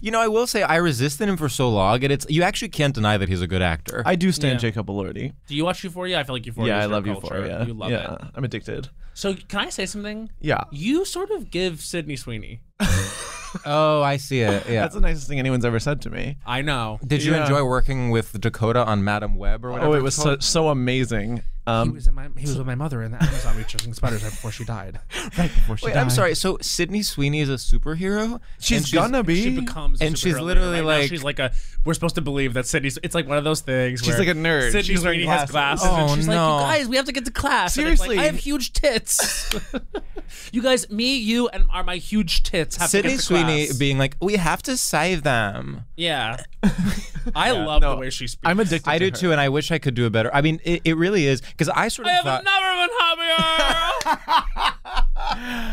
You know, I will say I resisted him for so long, and it's you actually can't deny that he's a good actor. I do stand Yeah. Jacob Elordi. Do you watch Euphoria? I feel like Euphoria. Yeah, is I your love culture. Euphoria. You love yeah, it. I'm addicted. So can I say something? Yeah, You sort of give Sydney Sweeney. oh, I see it. Yeah. that's the nicest thing anyone's ever said to me. I know. Did you Yeah. enjoy working with Dakota on Madame Web or oh, whatever? Oh, it was so, so amazing. He Um, was in my he was with my mother in the Amazon Researching Spiders right before she died. right before she died. Wait, died. I'm sorry. So Sydney Sweeney is a superhero. She's, she's gonna be. She becomes a And she's literally. Right like- she's like a we're supposed to believe that Sydney's it's like one of those things She's where like a nerd. Sydney She's wearing Sweeney has glasses. glasses and Oh, she's like no. you guys we have to get to class And it's like, Seriously. I have huge tits you guys me you and are my huge tits have Sydney to get to Sweeney class. being like, we have to save them. yeah I love no, the way she speaks I'm addicted. I to do her. too, and I wish I could do it better. I mean, it, it really is because I sort I of have thought. never been happier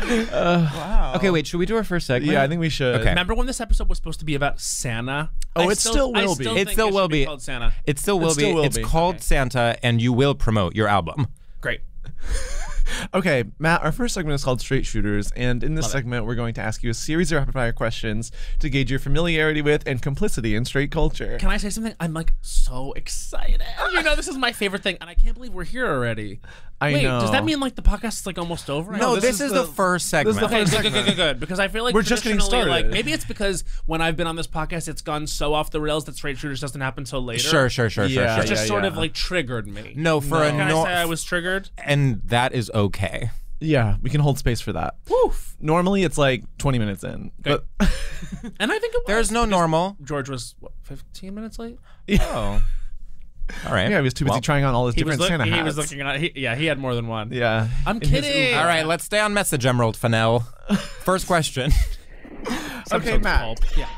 wow. Okay, wait. Should we do our first segment? Yeah, I think we should. Okay. Remember when this episode was supposed to be about Santa? Oh, I it still I will still be. It still should will be. called Santa. It still will still be. will it's be. called Santa, and you will promote your album. Great. Okay, Matt, our first segment is called Straight Shooters, and in this segment, we're going to ask you a series of rapid fire questions to gauge your familiarity with and complicity in straight culture. Can I say something? I'm like so excited. You know, this is my favorite thing, and I can't believe we're here already. I Wait, know. does that mean like the podcast is like almost over? No, this this, is is, the, the- first this is segment. the Okay, first good, good, good, good, good. Because I feel like We're just getting traditionally, Like started. maybe it's because when I've been on this podcast, it's gone so off the rails that straight shooters doesn't happen until later. Sure, sure, sure, Yeah, sure, It just yeah, sort yeah. of like triggered me. No, for a Can I say I was triggered? and that is okay. Yeah, we can hold space for that. Woof. Normally, it's like 20 minutes in, but And I think it was. There's no normal. George was what, 15 minutes late. Oh, all right. yeah, he was too busy Well, trying on all his different look, Santa he was looking at. He, yeah, he had more than one. Yeah, I'm In his- kidding. All right, let's stay on message, Emerald Fennell. First question. Okay, Matt. pulp. Yeah.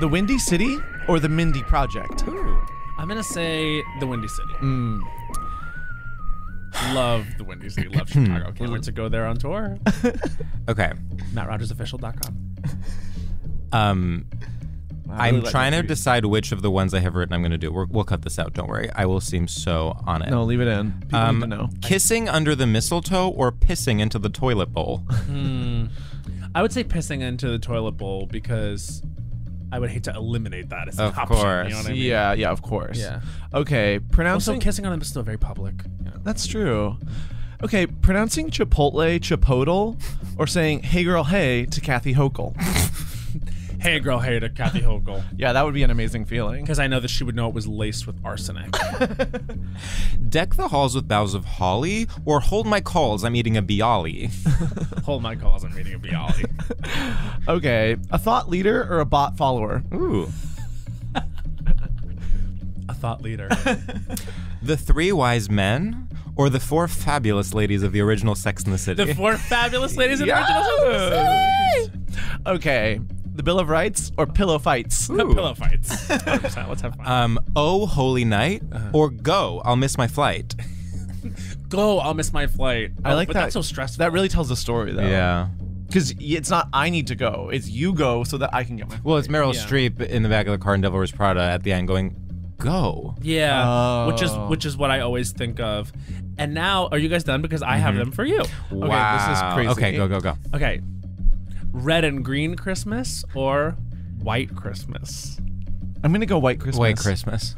The Windy City or the Mindy Project? I'm gonna say the Windy City. Mm. Love the Windy City. Love Chicago. Can't wait to go there on tour. Okay. MattRogersOfficial.com. Um, I I'm really like trying to decide which of the ones I have written I'm going to do. We're, we'll cut this out. Don't worry. I will seem so on it. No, leave it in. People Um, need to know. Kissing under the mistletoe or pissing into the toilet bowl? I would say pissing into the toilet bowl because I would hate to eliminate that as an Of option. course. You know what I mean? Yeah, yeah, of course. Yeah. Okay, Also, pronouncing. kissing on them is still very public. you know. That's true. Okay, pronouncing Chipotle Chipotle or saying "Hey girl, hey" to Kathy Hochul. Hey, girl, hey to Kathy Hochul. yeah, that would be an amazing feeling. Because I know that she would know it was laced with arsenic. Deck the halls with boughs of holly or hold my calls, I'm eating a bialy. Hold my calls. I'm reading a Bialy. Okay, a thought leader or a bot follower? Ooh. a thought leader. The three wise men or the four fabulous ladies of the original Sex in the City? the four fabulous ladies in the original! Okay, the Bill of Rights or pillow fights? The pillow fights. 100%. Let's have fun. um, oh holy night Uh-huh. or go, I'll miss my flight. Go, I'll miss my flight. I Oh, like but that. That's so stressful. That really tells the story, though. Yeah. Because it's not I need to go; it's you go so that I can get my. Well, it's Meryl Yeah. Streep in the back of the car in Devil Wears Prada at the end going, go. Yeah, which is Oh. which is what I always think of. And now, are you guys done? Because I have them for you. wow. this is crazy. Okay, go, go, go. Okay, red and green Christmas or white Christmas. I'm gonna go White Christmas. White Christmas.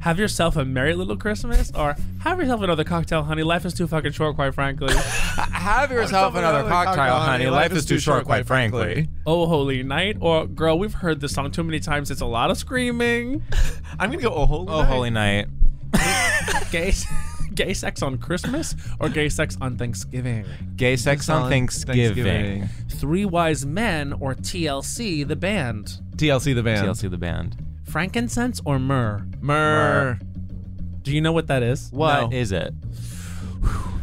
Have yourself a merry little Christmas, or have yourself another cocktail, honey. Life is too fucking short, quite frankly. Have yourself another cocktail, honey. Life is too short, quite frankly. oh, holy night, or girl, we've heard this song too many times. It's a lot of screaming. I'm gonna go Oh Holy. Oh, Night. holy night. gay, gay sex on Christmas or gay sex on Thanksgiving. Gay sex on on Thanksgiving. Thanksgiving. Three Wise Men or TLC, the band. TLC the band. TLC the band. Frankincense or myrrh? Myrrh. Do you know what that is? What No. is it?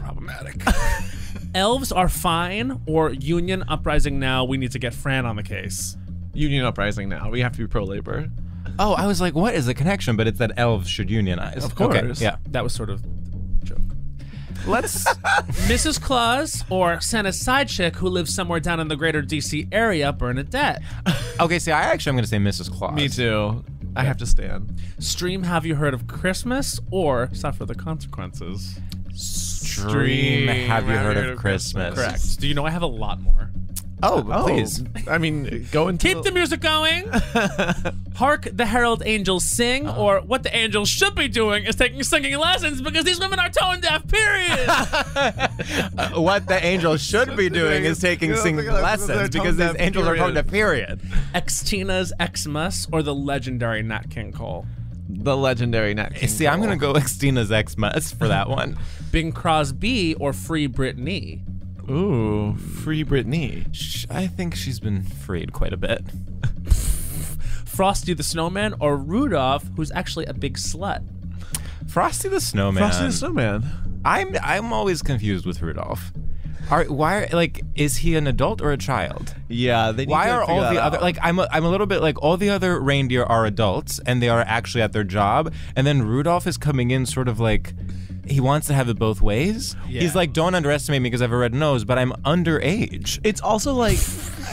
Problematic. Elves are fine or Union Uprising now. We need to get Fran on the case. Union uprising now. We have to be pro labor. Oh, I was like, what is the connection? But it's that elves should unionize. Of Okay, course. yeah. That was sort of the joke. Let's. Mrs. Claus or Santa's side chick who lives somewhere down in the greater DC area, Bernadette. okay, see, I actually am going to say Mrs. Claus. Me too. I have to stand. Stream Have You Heard of Christmas or Suffer the Consequences? Stream. Have you heard of Christmas? Correct. Do you know I have a lot more? Oh, Oh, please. I mean, go into Keep the music going. Hark the herald angels sing, or what the angels should be doing is taking singing lessons because these women are tone deaf. Period. Uh, what the angels should be doing is taking singing lessons because these tone-deaf, angels are tone deaf, period. Xtina's Xmas or the legendary Nat King Cole. the legendary Nat King See, I'm going to go Xtina's Xmas for that one. Bing Crosby or Free Britney. Ooh, free Britney. Sh- I think she's been freed quite a bit. Frosty the Snowman or Rudolph, who's actually a big slut. Frosty the Snowman. Frosty the Snowman. I'm I'm always confused with Rudolph. Are, why are, like is he an adult or a child? Yeah, they need Why to are all that the other like I'm a, I'm a little bit like all the other reindeer are adults and they are actually at their job and then Rudolph is coming in sort of like he wants to have it both ways. Yeah. He's like, don't underestimate me because I have a red nose, but I'm underage. It's also like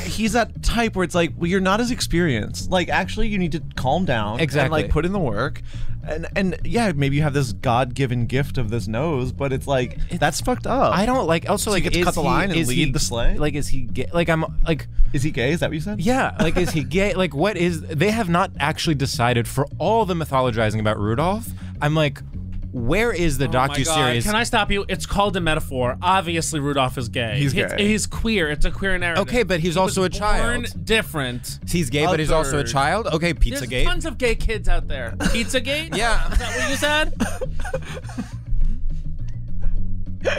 he's that type where it's like, well, you're not as experienced. Like, actually, you need to calm down and Exactly. like put in the work. And and yeah, maybe you have this God-given gift of this nose, but it's like that's fucked up. I don't like. Also, So like, gets to cut the he- line and lead he- the sleigh? Like, is he gay? Like, I'm like, Is he gay? Is that what you said? yeah. Like, is he gay? Like, what is? They have not actually decided for all the mythologizing about Rudolph. I'm like, where is the Oh docu series? Can I stop you? It's called a metaphor. Obviously, Rudolph is gay. He's It's- gay. He's queer. It's a queer narrative. Okay, but he's He also a child. born different. He's gay, but he's also a child. Okay, There's Pizzagate. tons of gay kids out there. Pizza Pizzagate? Yeah. Is that what you said?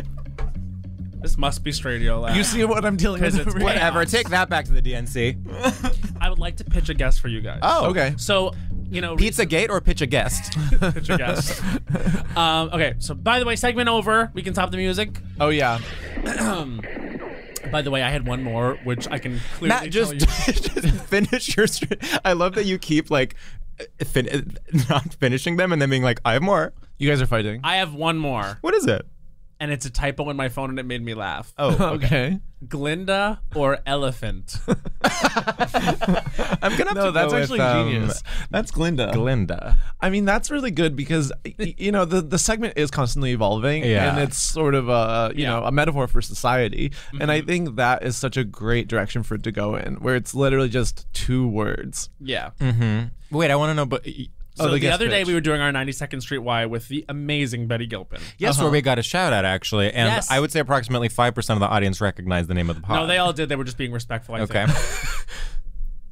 this must be StraightioLab. You see what I'm dealing with? It's? Whatever. Take that back to the DNC. I would like to pitch a guest for you guys. Oh, Okay. So, you know, Pizzagate or pitch a guest. pitch a guest. um, okay, so by the way, segment over. We can stop the music. Oh yeah. By the way, I had one more, which I can clearly Matt, just, tell you. just finish your. Str- I love that you keep like fin- not finishing them and then being like, I have more. You guys are fighting. I have one more, What is it? And it's a typo in my phone, and it made me laugh. Oh, okay. Glinda or elephant? I'm gonna have No, to that's go actually with, um, genius. That's Glinda. Glinda. I mean, that's really good because you know the the segment is constantly evolving, Yeah. and it's sort of a you Yeah. know a metaphor for society, and I think that is such a great direction for it to go in, where it's literally just two words. Yeah. Mm-hmm. Wait, I want to know, but Oh, so Oh, the the, other day we were doing our 92nd Street Y with the amazing Betty Gilpin. yes, where uh-huh. we got a shout out actually, and Yes. I would say approximately five percent of the audience recognized the name of the pod. No, they all did. They were just being respectful. I Okay.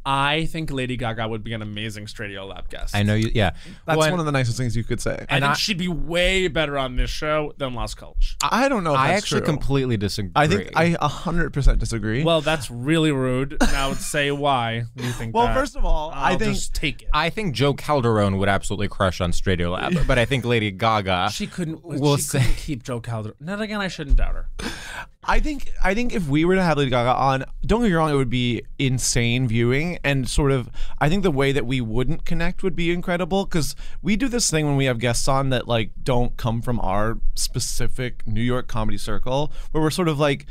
think. I think Lady Gaga would be an amazing StraightioLab guest. I know you. Yeah, That's Well, one of the nicest things you could say. I and think I- she'd be way better on this show than Las Culture. I don't know. If I that's actually true. completely disagree. I think I hundred percent disagree. Well, that's really rude. Now say why you think well, that. first of all, I I'll think just take it. I think Jo Calderone would absolutely crush on StraightioLab, but I think Lady Gaga. she couldn't. We'll she say- couldn't keep Jo Calderone. Then again, I shouldn't doubt her. I think I think if we were to have Lady Gaga on, don't get me wrong, it would be insane viewing and sort of. I think the way that we wouldn't connect would be incredible because we do this thing when we have guests on that like don't come from our specific New York comedy circle, where we're sort of like,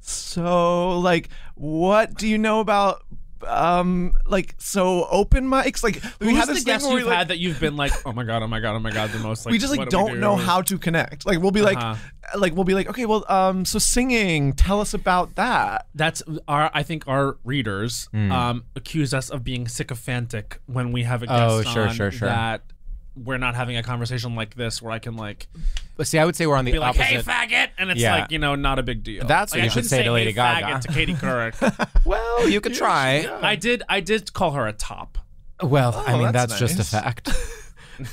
so like, what do you know about? Um like so open mics like we Who's had the this thing guest where we you've like, had that you've been like, oh my god, oh my god, oh my god, the most like we just like what do we don't do? know how to connect like we'll be like Uh-huh. like we'll be like okay well um so singing tell us about that That's our. I think our readers Hmm. um, accuse us of being sycophantic when we have a guest Oh, sure, on sure, sure. that we're not having a conversation like this where I can like But see, I would say we're on the be like, opposite. "Hey, faggot," and it's Yeah. like you know, not a big deal. That's like, what I you should shouldn't say to Lady "Hey, Gaga." faggot" to Katie Couric. well, you could try. I did. I did call her a top. Well, I Oh, mean, that's that's, just a fact.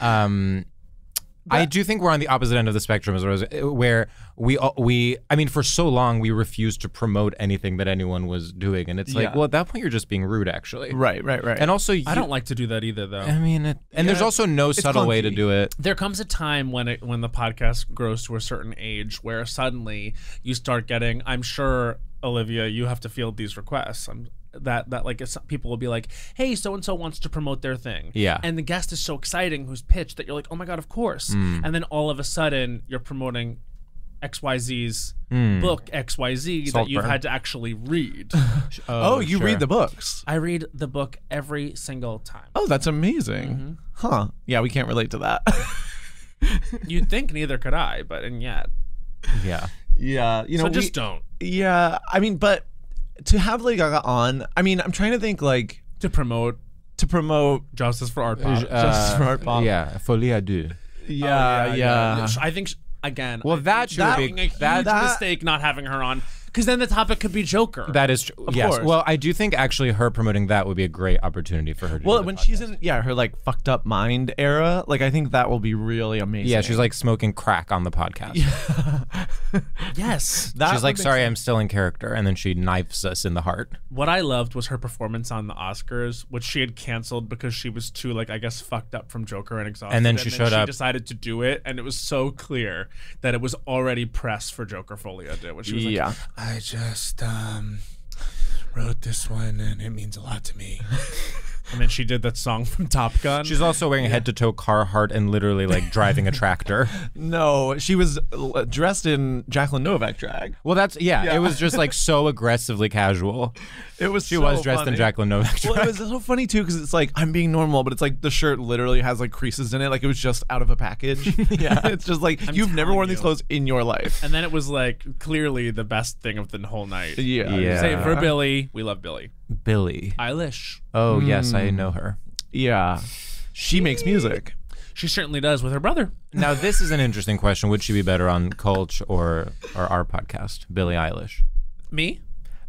um, I do think we're on the opposite end of the spectrum, as Rose, where we all- we. I mean, for so long we refused to promote anything that anyone was doing, and it's like, Yeah. well, at that point you're just being rude, actually. right right right And also, you, I don't like to do that either, though. I mean, it, and there's also no subtle way to clunky. do it. there comes a time when it when the podcast grows to a certain age where suddenly you start getting i'm sure olivia you have to field these requests I'm, that that like it's, people will be like hey so and so wants to promote their thing Yeah. and the guest is so exciting who's pitched that you're like oh my god of course Mm. and then all of a sudden you're promoting xyz's Mm. book xyz that you've Saltburn. had to actually read oh you sure. read the books i read the book every single time oh that's amazing huh yeah we can't relate to that you'd think neither could i but and yet Yeah. yeah you know so we- just don't yeah i mean but to have lady gaga on i mean i'm trying to think like to promote to promote justice for art pop. Justice for Art Pop. Yeah, folie à deux. yeah yeah, I think sh- again. Well, I that should you're be- a huge that- that- mistake not having her on because then the topic could be Joker. That is true. Yes. course. Well, I do think actually her promoting that would be a great opportunity for her to. well do the when podcast. she's in yeah her like fucked up mind era like i think that will be really amazing Yeah, she's like smoking crack on the podcast. yes. That She's like, sorry, sense. I'm still in character. And then she knifes us in the heart. What I loved was her performance on the Oscars, which she had canceled because she was too like I guess fucked up from Joker and exhausted. And then she showed she up- decided to do it, and it was so clear that it was already pressed for Joker Folie à Deux. Which she was yeah like, I just um wrote this one, and it means a lot to me. And then she did that song from Top Gun. She's also wearing head to toe Carhartt and literally like driving a tractor. No, she was uh, dressed in Jacqueline Novak drag. Well, that's yeah, Yeah. It was just like so aggressively casual. It was She so was dressed in funny. Jacqueline Novak. Well, it was so funny too because it's like I'm being normal, but it's like the shirt literally has like creases in it, like it was just out of a package. yeah, it's just like you've never telling worn these clothes in your life. and then it was like clearly the best thing of the whole night. Yeah, Yeah. Say for Billie, we love Billie. Billie. Eilish. Oh yes, Hmm. I know her. yeah. She makes music. She certainly does with her brother. Now this is an interesting question. Would she be better on Culch or or our podcast, Billie Eilish? Me?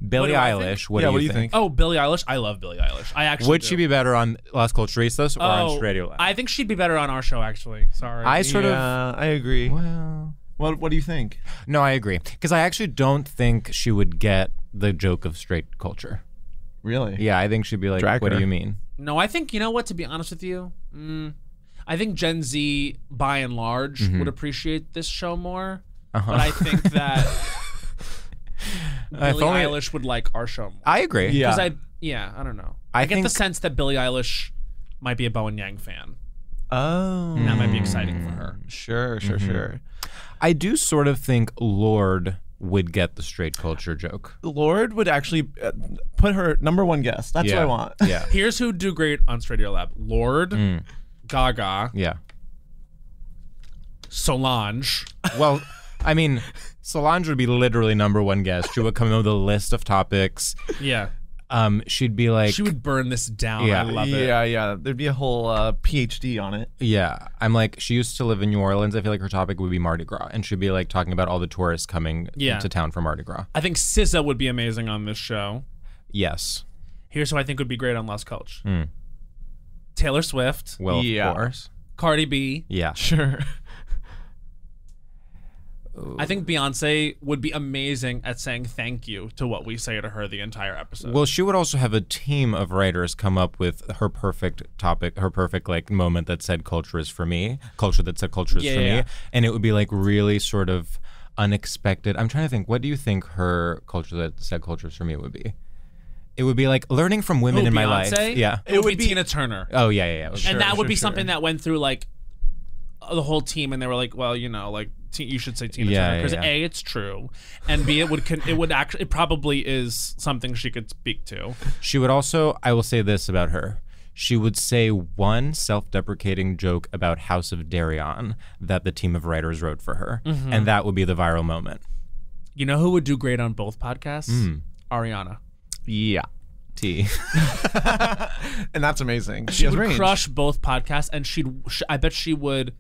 Billie do I Eilish. think? What yeah, do you what do you think? think? Oh, Billie Eilish. I love Billie Eilish. I actually Would do. she be better on Las Culturistas or Oh, on Radio Lab? I think she'd be better on our show. Actually, sorry. I sort of. yeah, I agree. Well, What What do you think? no, I agree because I actually don't think she would get the joke of straight culture. Really? Yeah, I think she'd be like, Drag "What her. do you mean?" No, I think you know what. To be honest with you, mm, I think Gen Z, by and large, would appreciate this show more. Uh-huh. But I think that If Billie only- Eilish would like our show more. I agree. Yeah. Because I, yeah, I don't know. I I, get the sense that Billie Eilish might be a Bowen Yang fan. Oh, And that might be exciting for her. sure, sure, sure. I do sort of think Lorde would get the straight culture joke. Lorde would actually uh, put her number one guest. That's yeah. what I want. Yeah. Here's who do great on Stradio Lab: Lorde, Mm. Gaga, Yeah. Solange. Well, I mean, Solange would be literally number one guest. She would come in with a list of topics. Yeah, Um, she'd be like, she would burn this down. Yeah. I love it. yeah, yeah. There'd be a whole uh, PhD on it. yeah. I'm like, she used to live in New Orleans. I feel like her topic would be Mardi Gras, and she'd be like talking about all the tourists coming Yeah. to town for Mardi Gras. I think SZA would be amazing on this show. Yes. Here's who I think would be great on Las Culch: Hmm. Taylor Swift, Well, Yeah. of course. Cardi B. Yeah. Sure. I think Beyonce would be amazing at saying thank you to what we say to her the entire episode. Well, she would also have a team of writers come up with her perfect topic, her perfect like moment that said culture is for me, culture that said culture is Yeah, for yeah, me, and it would be like really sort of unexpected. I'm trying to think. What do you think her culture that said culture is for me would be? It would be like learning from women Who, in my life. Yeah. It, would, be, Tina Turner. Oh yeah, yeah, yeah. Sure, and that would be sure. something that went through like the whole team, and they were like, "Well, you know, like t- you should say Tina Yeah, Turner because yeah, yeah. a it's true, and b it would con- it would actually it probably is something she could speak to. She would also, I will say this about her. She would say one self deprecating joke about House of Deréon that the team of writers wrote for her. Mm-hmm. And that would be the viral moment. You know who would do great on both podcasts? Hmm. Ariana. Yeah. T. And that's amazing. She, She has would range. crush both podcasts, and she'd. Sh- I bet she would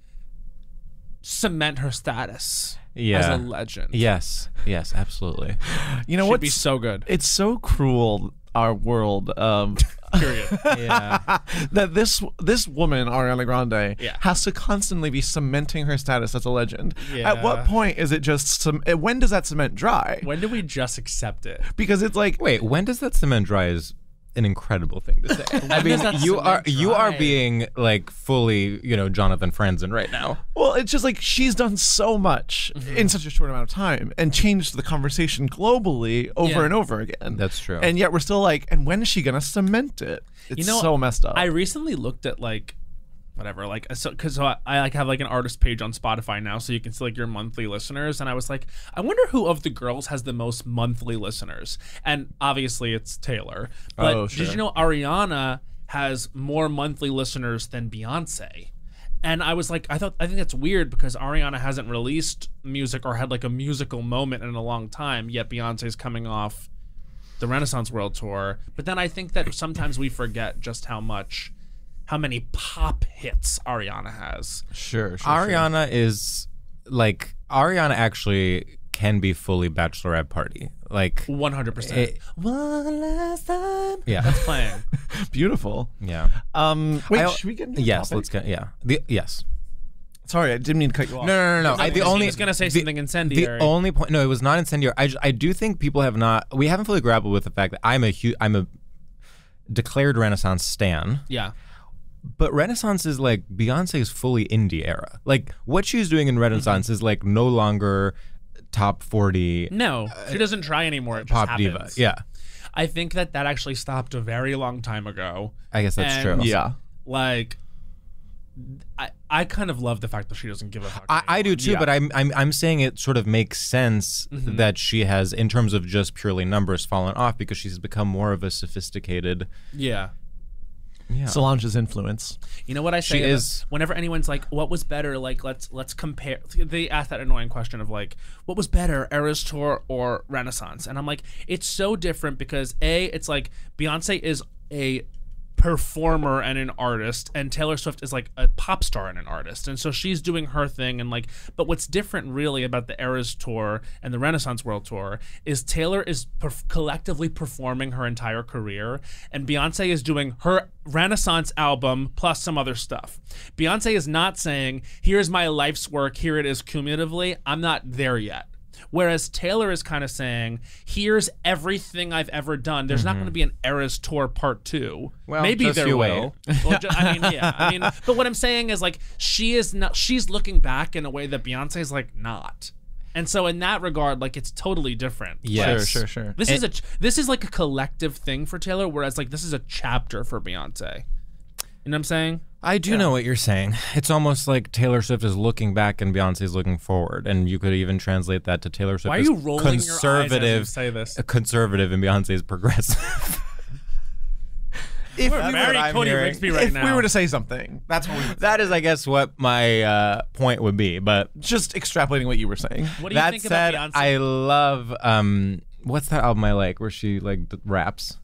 cement her status as Yeah. a legend. yes. Yes, absolutely. You know She'd what? be so good. It's so cruel. Our world. Um, Period. Yeah. that this this woman Ariana Grande Yeah. has to constantly be cementing her status as a legend. Yeah. At what point is it just cem- eh, when does that cement dry? when do we just accept it? Because it's like Wait, when does that cement dry is an incredible thing to say. I mean, you cement are you are being like fully, you know, Jonathan Franzen right now. well, it's just like she's done so much Mm-hmm. in such a short amount of time and changed the conversation globally over Yeah. and over again. That's true. And yet we're still like, and when is she gonna cement it? It's You know, so messed up. I recently looked at like whatever like so because so I, I like have like an artist page on Spotify now so you can see like your monthly listeners and I was like I wonder who of the girls has the most monthly listeners and obviously it's Taylor but Oh, did you know Ariana has more monthly listeners than Beyonce and I was like I thought I think that's weird because Ariana hasn't released music or had like a musical moment in a long time yet Beyonce's coming off the Renaissance World Tour. But then I think that sometimes we forget just how much, how many pop hits Ariana has. sure, sure, Ariana is like Ariana actually can be fully bachelorette party. Like 100%. It- One last time. Yeah. That's playing. beautiful. yeah. Um, wait, I- should we get into Yes, topic? let's get yeah. The, yes. Sorry, I didn't mean to cut you off. No, no, no, no. I, the only was gonna say the- something incendiary. The only point, no, it was not incendiary. I, ju- I do think people have not. We haven't fully grappled with the fact that I'm a huge, I'm a declared Renaissance stan. yeah. But Renaissance is like Beyonce is fully indie era. Like what she's doing in Renaissance is like no longer top forty No, she doesn't try anymore. It just pop diva. Yeah. I think that that actually stopped a very long time ago. I guess that's And- true. Yeah. Like, I I kind of love the fact that she doesn't give a fuck. I, I do too, Yeah. but I'm, I'm I'm saying it sort of makes sense Mm-hmm. that she has, in terms of just purely numbers, fallen off because she's become more of a sophisticated. yeah. Yeah. Solange's influence. You know what I say? She is- Whenever anyone's like, "What was better?" Like, let's let's compare. They ask that annoying question of like, "What was better, Eras Tour or Renaissance?" And I'm like, it's so different because a, it's like Beyonce is a performer and an artist and Taylor Swift is like a pop star and an artist. And so she's doing her thing and like but what's different really about the Eras tour and the Renaissance World tour is Taylor is perf- collectively performing her entire career and Beyonce is doing her Renaissance album plus some other stuff. Beyonce is not saying, "Here's my life's work, here it is cumulatively." I'm not there yet. Whereas Taylor is kind of saying, "Here's everything I've ever done. There's not going to be an Eras Tour Part Two. Well, maybe there will. Well, I mean, yeah. I mean, but what I'm saying is like she is not. She's looking back in a way that Beyonce is like not. And so in that regard, like it's totally different. Yes. Sure, sure, sure. This is a ch- this is like a collective thing for Taylor, whereas like this is a chapter for Beyonce. You know what I'm saying? I do know what you're saying. It's almost like Taylor Swift is looking back and Beyonce is looking forward, and you could even translate that to Taylor Swift. Why are you rolling your eyes as you conservative, say this? uh, conservative, and Beyonce is progressive. If We're we very were, I'm Cody hearing. Rigsby right if now. we were to say something, that's what we would that is, I guess, what my uh, point would be. But just extrapolating what you were saying. what do you that think said, about Beyonce? I love um, what's that album I like where she like raps?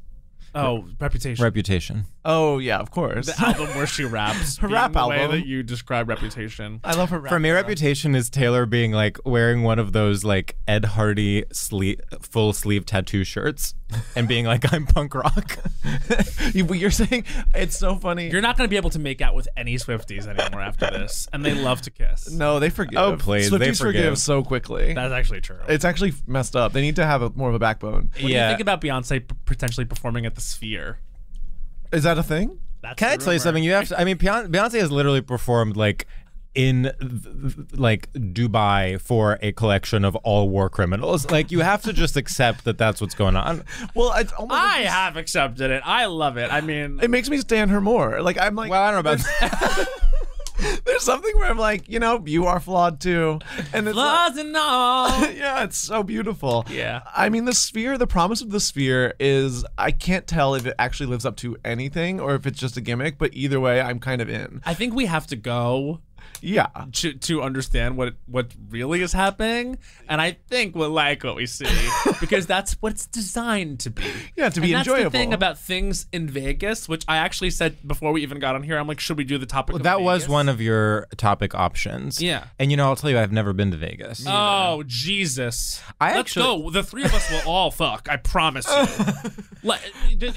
oh, Reputation. Reputation. Oh yeah, of course. the album where she raps. Her rap the way album. that you describe Reputation. I love her. Rap For me, stuff. Reputation is Taylor being like wearing one of those like Ed Hardy sleeve, full sleeve tattoo shirts and being like, I'm punk rock. you, you're saying it's so funny. You're not going to be able to make out with any Swifties anymore after this, and they love to kiss. no, they forgive. Oh, please, Swifties they forgive. forgive. so quickly. That's actually true. it's actually messed up. They need to have a, more of a backbone. what do you think about Beyonce p- potentially performing at the Sphere? Is that a thing? That's Can I the tell you something? You have to. I mean, Beyonce, Beyonce has literally performed like in th- th- like Dubai for a collection of all war criminals. Like you have to just accept that that's what's going on. Well, it's almost I oh have accepted it. I love it. I mean, it makes me stand her more. Like I'm like, Well, I don't know about. there's something where I'm like, you know, you are flawed too, and it's like- flaws and all. yeah, it's so beautiful. Yeah. I mean, the sphere, the promise of the sphere is I can't tell if it actually lives up to anything or if it's just a gimmick, but either way, I'm kind of in. I think we have to go Yeah. to to understand what what really is happening, and I think we'll like what we see because that's what it's designed to be. Yeah, to be and That's the thing about things in Vegas, which I actually said before we even got on here. I'm like, should we do the topic? of that was one of your topic options. Yeah. And you know, I'll tell you, I've never been to Vegas. Oh Jesus! I Let's actually- go. The three of us will all fuck. I promise you. Let-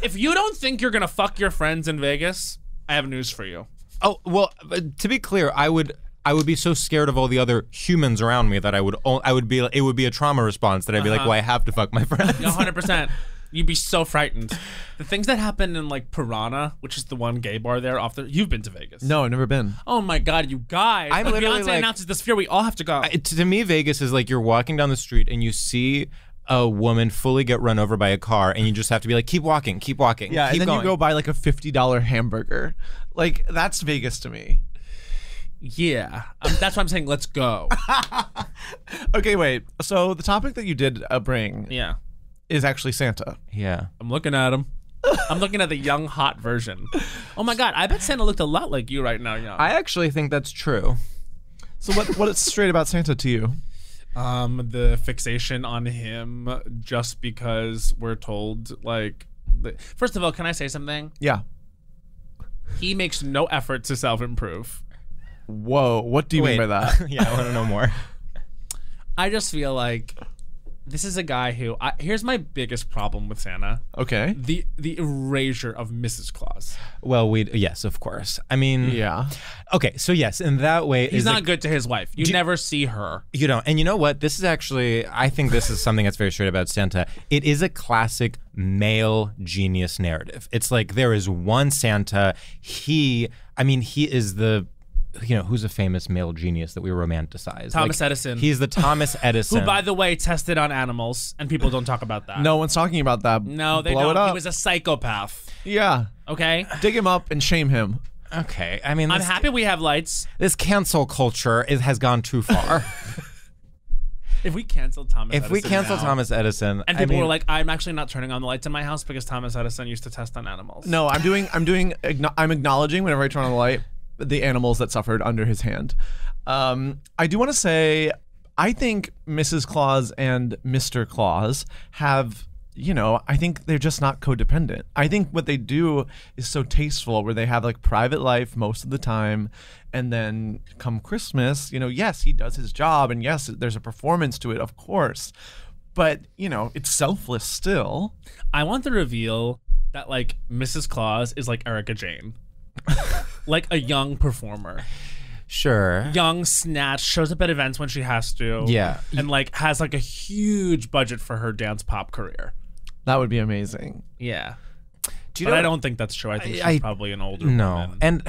if you don't think you're gonna fuck your friends in Vegas, I have news for you. Oh well, uh, to be clear, I would I would be so scared of all the other humans around me that I would o- I would be it would be a trauma response that I'd be like, uh-huh. well, I have to fuck my friends. 100. percent You'd be so frightened. The things that happen in like Piranha, which is the one gay bar there off the. You've been to Vegas. No, I've never been. Oh my god, you guys! I'm When literally Beyonce like- announces the sphere, we all have to go. It- to me, Vegas is like you're walking down the street and you see a woman fully get run over by a car, and you just have to be like, keep walking, keep walking, Yeah, keep and then going. you go buy like a fifty dollar hamburger. Like that's Vegas to me. yeah, um, that's why I'm saying let's go. Okay, wait. So the topic that you did uh, bring yeah, is actually Santa. yeah. I'm looking at him. I'm looking at the young hot version. Oh my god, I bet Santa looked a lot like you right now, young. I actually think that's true. So what what is straight about Santa to you? Um the fixation on him just because we're told like the, first of all can i say something Yeah. he makes no effort to self-improve Whoa, what do you Wait. mean by that? yeah, I want to know more. i just feel like this is a guy who I, here's my biggest problem with santa Okay. the the erasure of mrs claus Well, we yes, of course. I mean, Yeah. Okay, so yes, in that way, he's not it- good to his wife you never see her You know, and you know what? This is actually, I think this is something that's very straight about Santa. It is a classic male genius narrative. It's like there is one Santa. He, I mean, he is the you know, who's a famous male genius that we romanticize? Thomas Like, Edison. He's the Thomas Edison. Who, by the way, tested on animals, and people don't talk about that. No one's talking about that. no, they Blow don't. it up. He was a psychopath. yeah. Okay, Dig him up and shame him. okay, I mean, I'm this, happy we have lights. this cancel culture is, has gone too far. If we cancel Thomas, Edison. if we Edison cancel now- Thomas Edison, and I people mean, were like, "I'm actually not turning on the lights in my house because Thomas Edison used to test on animals." No, I'm doing. I'm doing. I'm acknowledging whenever I turn on the light the animals that suffered under his hand. Um, I do want to say, I think Mrs. Claus and Mr. Claus have. You know, I think they're just not codependent. I think what they do is so tasteful, where they have like private life most of the time, and then come Christmas, you know, yes, he does his job, and yes, there's a performance to it, of course, but you know, it's selfless still. I want to reveal that like Mrs. Claus is like Erika Jayne, like a young performer, sure. young snatch, shows up at events when she has to, Yeah. and like has like a huge budget for her dance pop career. That would be amazing. Yeah, Do you but know I don't think that's true. I think she's I- probably an older No, woman. and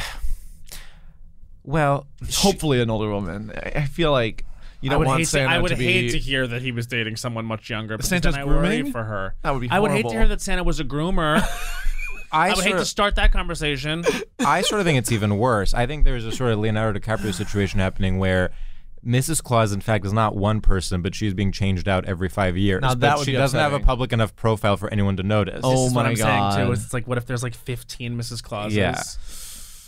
well, hopefully an older woman. I I feel like you I don't would hate to, I would to be. hate to hear that he was dating someone much younger. Because Santa's then I worry for her. That would be I would hate to hear that Santa was a groomer. I, I would sort hate of, to start that conversation. I sort of think it's even worse. I think there's a sort of Leonardo DiCaprio situation happening where Mrs. Claus, in fact, is not one person, but she's being changed out every five years. Now, but that would she be doesn't have a public enough profile for anyone to notice. Oh this is oh what my I'm saying God. too. Is it's like, what if there's like 15 Mrs. Clauses? Yeah.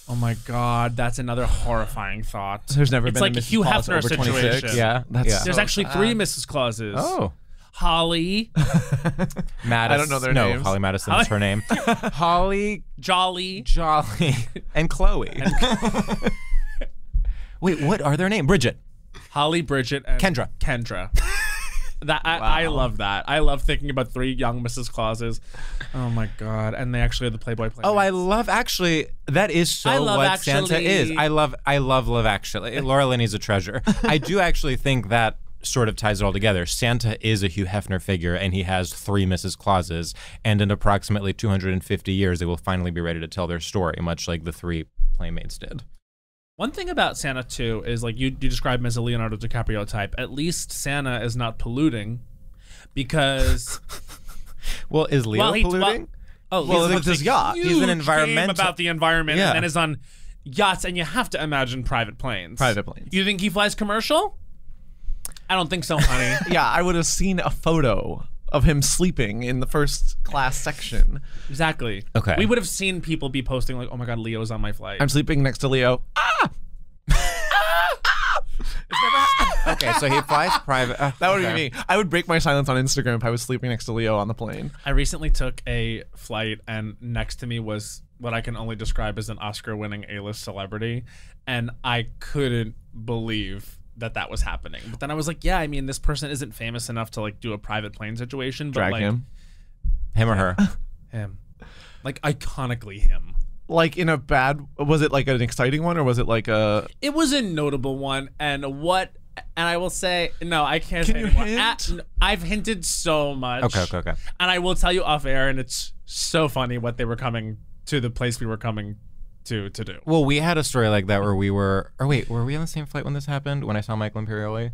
Oh my God, that's another horrifying thought. There's never it's been like a a Mrs. Hugh Claus Hefner over 26. situation. yeah, That's yeah. so There's actually sad. three uh, Mrs. Clauses. oh, Holly, Madison. I don't know their no, names. Holly Madison is her name. Holly Jolly, Jolly and Chloe. Wait, what are their names? Bridget. Holly, Bridget, and Kendra. Kendra. That I, I love that. I love thinking about three young Mrs. Clauses. Oh my God! And they actually are the Playboy Playmates. Oh, I love actually. That is so I Love what Santa is. I love. I love Love Actually. Laura Linney's a treasure. I do actually think that sort of ties it all together. Santa is a Hugh Hefner figure, and he has three Mrs. Clauses, and in approximately 250 years, they will finally be ready to tell their story, much like the three Playmates did. One thing about Santa too is like you, you describe him as a Leonardo DiCaprio type. At least Santa is not polluting, because Well, is Leo well, he, polluting? Well, oh, Well, he's with yacht. He's an environmental- about the environment, Yeah. and then is on yachts, and you have to imagine private planes. Private planes. You think he flies commercial? I don't think so, honey. Yeah, I would have seen a photo of him sleeping in the first class section. exactly. Okay. We would have seen people be posting like, "Oh my God, Leo's on my flight." I'm sleeping next to Leo. Ah! Ah! Ah! okay, so he flies private. uh, That would okay. be me. I would break my silence on Instagram if I was sleeping next to Leo on the plane. I recently took a flight, and next to me was what I can only describe as an Oscar-winning A-list celebrity, and I couldn't believe that that was happening. But then I was like, yeah, I mean, this person isn't famous enough to like do a private plane situation, but Drag like him. Him or her? him, like iconically him. Like in a bad was it like an exciting one or was it like a It was a notable one, and what. And I will say, no, I can't Can say you hint? At- I've hinted so much. Okay, okay, okay. And I will tell you off air, and it's so funny what they were coming to the place we were coming to to do. Well, we had a story like that where we were. Or wait, were we on the same flight when this happened? When I saw Michael Imperioli?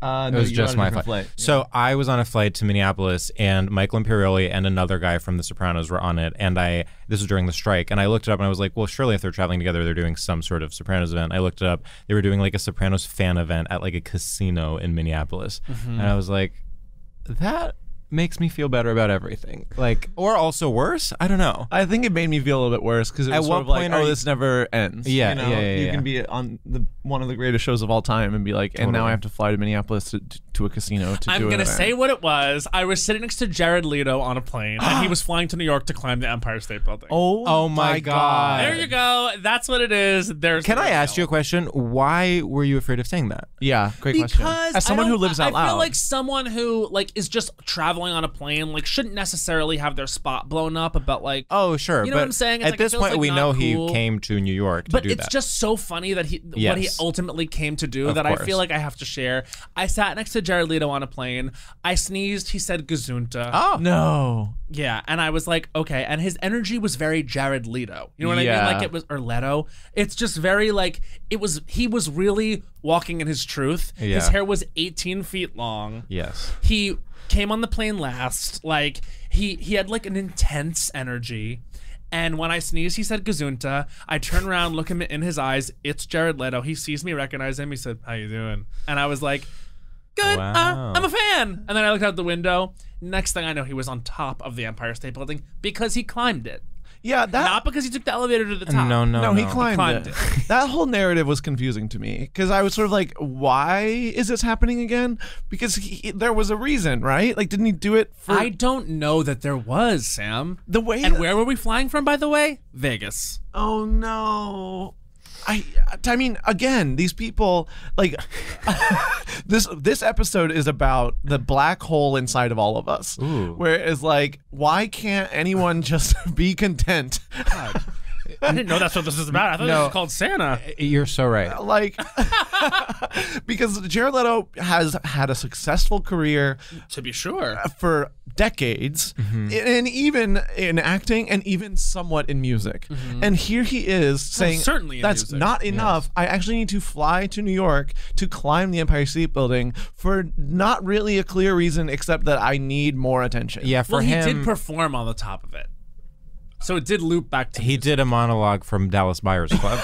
uh, It was just my flight. So I was on a flight to Minneapolis, and Michael Imperioli and another guy from The Sopranos were on it. And I, this was during the strike, and I looked it up, and I was like, well, surely if they're traveling together, they're doing some sort of Sopranos event. I looked it up; they were doing like a Sopranos fan event at like a casino in Minneapolis, and I was like, that makes me feel better about everything. Like, or also worse. I don't know. I think it made me feel a little bit worse because it At was what sort of like, point oh, are oh, you- this never ends. Yeah, you know? yeah, yeah, You yeah. can be on the one of the greatest shows of all time and be like, and now I have to fly to Minneapolis to, to, to a casino to I'm do gonna say what it was. I was sitting next to Jared Leto on a plane, and he was flying to New York to climb the Empire State Building. Oh, Oh my God. there you go. That's what it is. There's. Can the I ask you a reveal. question? Why were you afraid of saying that? Yeah, great question. Because As someone I who don't- lives out I loud, feel like someone who like is just traveling traveling on a plane like shouldn't necessarily have their spot blown up about like Oh, sure. You know but what I'm saying? It's at like, this point, like, we know cool. he came to New York to but do it's that. just so funny that he what he ultimately came to do Of that I feel like I have to share. I sat next to Jared Leto on a plane. I sneezed. He said "gazunta." oh, No. Yeah, and I was like, okay. And his energy was very Jared Leto. You know what I mean? Like it was or Leto. It's just very like it was. He was really walking in his truth. His hair was 18 feet long. yes. He came on the plane last. Like he he had like an intense energy. And when I sneezed, he said "gazunta." I turn around, look him in his eyes. It's Jared Leto. He sees me, recognize him. He said, "How you doing?" And I was like, "Good. Uh, I'm a fan." And then I looked out the window. Next thing I know, he was on top of the Empire State Building because he climbed it, Yeah, that. not because he took the elevator to the top. No, no, no, he climbed, climbed it. that whole narrative was confusing to me because I was sort of like, why is this happening again? Because he, there was a reason, right? Like, didn't he do it for I don't know that there was Sam. the way? And that- where were we flying from, by the way? Vegas. Oh no. I I mean again these people like this this episode is about the black hole inside of all of us. Ooh. Where it's like why can't anyone just be content? I didn't know that's what this is about. I thought No. this was called Santa. You're so right. Uh, like because Jared Leto has had a successful career To be sure. Uh, for decades Mm-hmm. and even in acting and even somewhat in music mm-hmm. and here he is oh, saying certainly in that's music. not enough i actually need to fly to new york to climb the empire state building for not really a clear reason except that i need more attention Yeah, for well, he did perform on the top of it. So it did loop back to he did a monologue from Dallas Buyers Club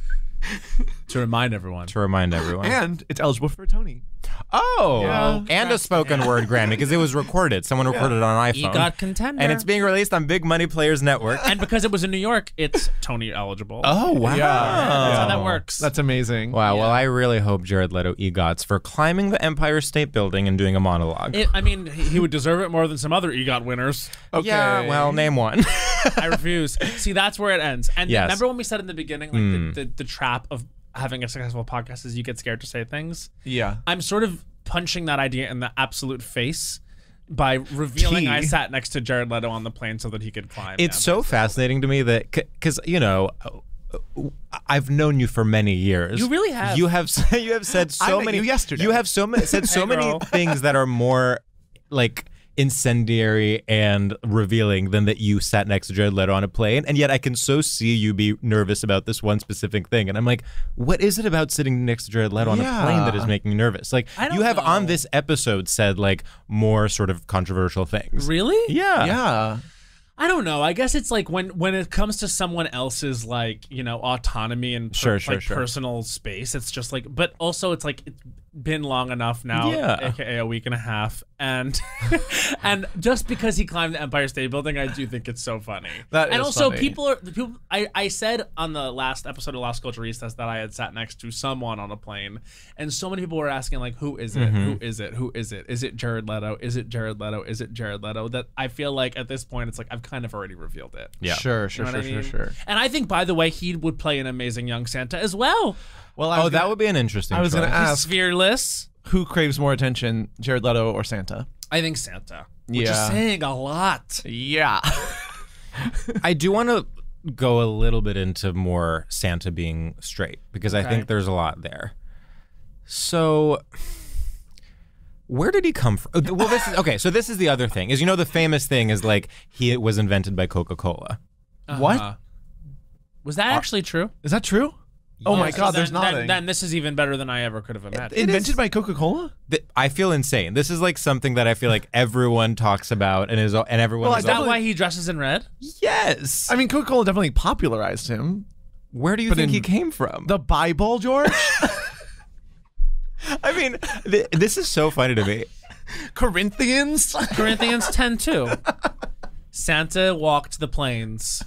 to remind everyone. to remind everyone. and it's eligible for a tony Oh, Yeah. and a Congrats. spoken word Grammy because it was recorded. Someone recorded it on iPhone. EGOT contender. and it's being released on Big Money Players Network. and because it was in New York, it's Tony eligible. oh wow, That's how that works. that's amazing Wow. Well, I really hope Jared Leto egots for climbing the Empire State Building and doing a monologue. It, I mean, he he would deserve it more than some other EGOT winners. okay Yeah. Well, name one. I refuse. See, that's where it ends. And Yes. remember when we said in the beginning, like the, hmm. the, the trap of having a successful podcast is you get scared to say things. yeah I'm sort of punching that idea in the absolute face by revealing I sat next to Jared Leto on the plane so that he could climb. it's so fascinating to me that because you know. Uh, I've known you for many years. You really have. You have you have said I so met many. you yesterday. You have so many said so Hey, many things that are more like incendiary and revealing than that you sat next to Jared Leto on a plane, and yet I can so see you be nervous about this one specific thing, and I'm like, what is it about sitting next to Jared Leto on a plane that is making you nervous? Like you have on this episode said like more sort of controversial things. Really? Yeah. yeah I don't know. I guess it's like when when it comes to someone else's like you know autonomy and per- Sure, sure, like sure. personal space. It's just like, but also it's like it's been long enough now, Yeah. aka a week and a half, and and just because he climbed the Empire State Building, I do think it's so funny. That and is also funny. people are the people. I I said on the last episode of Las Culturistas that I had sat next to someone on a plane, and so many people were asking like, who is it? Mm-hmm. Who is it? Who is it? Is it Jared Leto? Is it Jared Leto? Is it Jared Leto? That I feel like at this point, it's like I've kind of already revealed it. Yeah. sure You sure know sure what I sure sure And I think, by the way, he would play an amazing young Santa as well. Well I Oh, that gonna- would be an interesting. I was gonna ask Fearless. who craves more attention jared leto or santa I think Santa. Which is Yeah. saying a lot. yeah I do want to go a little bit into more Santa being straight because I think there's a lot there. So, where did he come from? Oh, Well, this is okay. So this is the other thing is you know the famous thing is like he was invented by Coca Cola. What? Uh-huh. Was that actually true? is that true oh my Yes. god there's then, nothing then, then this is even better than I ever could have imagined. invented by coca-cola Th- I feel insane. This is like something that I feel like everyone talks about and is and everyone Well, is is that why he dresses in red? yes. I mean, Coca Cola definitely popularized him. where do you but think in- he came from? The Bible, George? I mean, th- this is so funny to me. Corinthians? Corinthians 10 2. Santa walked the plains.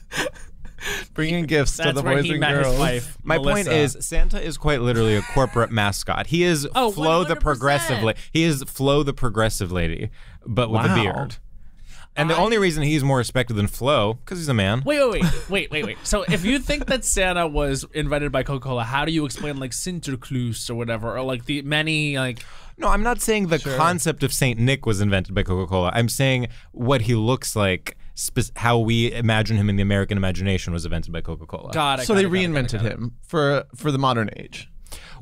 Bringing gifts to the where boys he and met girls. his wife. My point is, Santa is quite literally a corporate mascot. He is Oh, Flo the 100%. progressive. La- he is Flo the progressive lady, but with a beard. And the only reason he's more respected than Flo, because he's a man. Wait, wait, wait, wait, wait, wait. So if you think that Santa was invented by Coca-Cola, how do you explain like Sinterklaas or whatever, or like the many like? No, I'm not saying the concept of Saint Nick was invented by Coca-Cola. I'm saying what he looks like, spe- how we imagine him in the American imagination, was invented by Coca-Cola. God, I So got they it, got it, got it, reinvented got it. him for for the modern age.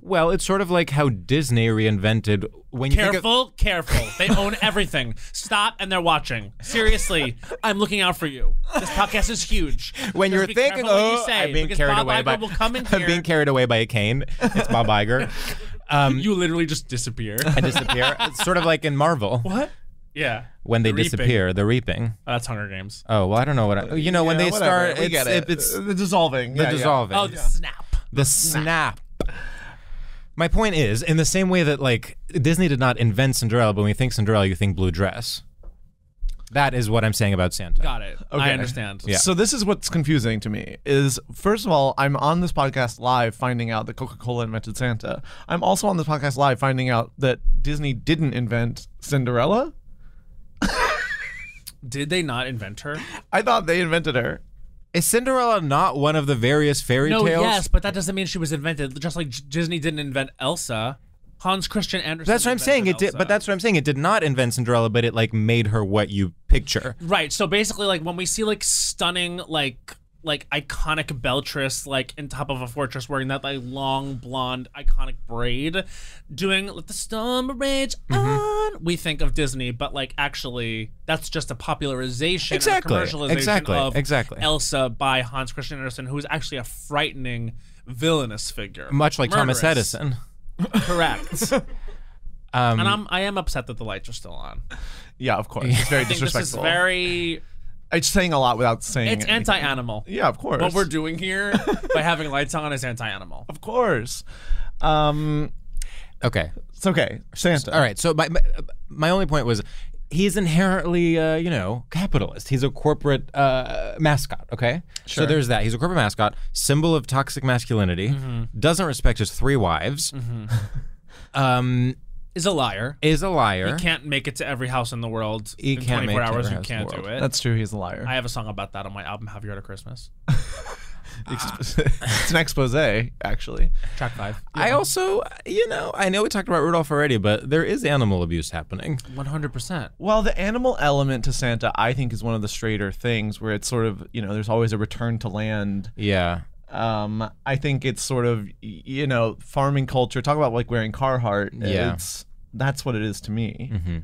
Well, it's sort of like how Disney reinvented when you think of, Careful, careful. They own everything. Stop, and they're watching. Seriously, I'm looking out for you. This podcast is huge. when Just you're be thinking, careful what you oh, say, I'm being carried Bob away Iger by will come in I'm being carried away by a cane. It's Bob Iger. Um, you literally just disappear. I disappear. It's sort of like in Marvel what? Yeah. when they The reaping. disappear, the reaping. Oh, that's Hunger Games. Oh well, I don't know what. I, you know when they whatever. start, we it's get it. it's the dissolving. the Yeah, yeah. dissolving. Oh, the snap. the snap. My point is, in the same way that like Disney did not invent Cinderella, but when you think Cinderella, you think blue dress. That is what I'm saying about Santa. Got it. Okay. I understand. Yeah. So this is what's confusing to me is first of all, I'm on this podcast live finding out that Coca-Cola invented Santa. I'm also on this podcast live finding out that Disney didn't invent Cinderella. Did they not invent her? I thought they invented her. Is Cinderella not one of the various fairy No, tales? yes, but that doesn't mean she was invented. Just like Disney didn't invent Elsa, Hans Christian Andersen. That's what I'm saying. It invented did, but that's what I'm saying. It did not invent Cinderella, but it like made her what you picture. right. So basically, like when we see like stunning, like like iconic Beltress, like in top of a fortress, wearing that like long blonde iconic braid, doing "Let the Storm Rage Mm-hmm. On," we think of Disney, but like actually, that's just a popularization, Exactly. commercialization Exactly. of Exactly. Elsa by Hans Christian Andersen, who is actually a frightening villainous figure, Much like Thomas Edison. Correct. Um, and I'm I am upset that the lights are still on. Yeah, of course. It's very think this is disrespectful. very it's saying a lot without saying it's anything. anti-animal. Yeah, of course. What we're doing here by having lights on is anti-animal. Of course. Um, okay. it's okay. Santa. All right. So my my, my only point was he's inherently uh, you know capitalist. He's a corporate uh, mascot. Okay. Sure. So there's that. He's a corporate mascot, symbol of toxic masculinity. Doesn't respect his three wives. Um, Is a liar. is a liar. He can't make it to every house in the world He in can't 24 make hours. You house in the can't do it. That's true. He's a liar. I have a song about that on my album Have You Heard of Christmas? it's an expose, actually. Track 5. I also, you know, I know we talked about Rudolph already, but there is animal abuse happening. 100%. Well, the animal element to Santa, I think, is one of the straighter things where it's sort of, you know, there's always a return to land. Yeah. Um, I think it's sort of, you know, farming culture. Talk about like wearing Carhartt. Yeah. It's, that's what it is to me. hmm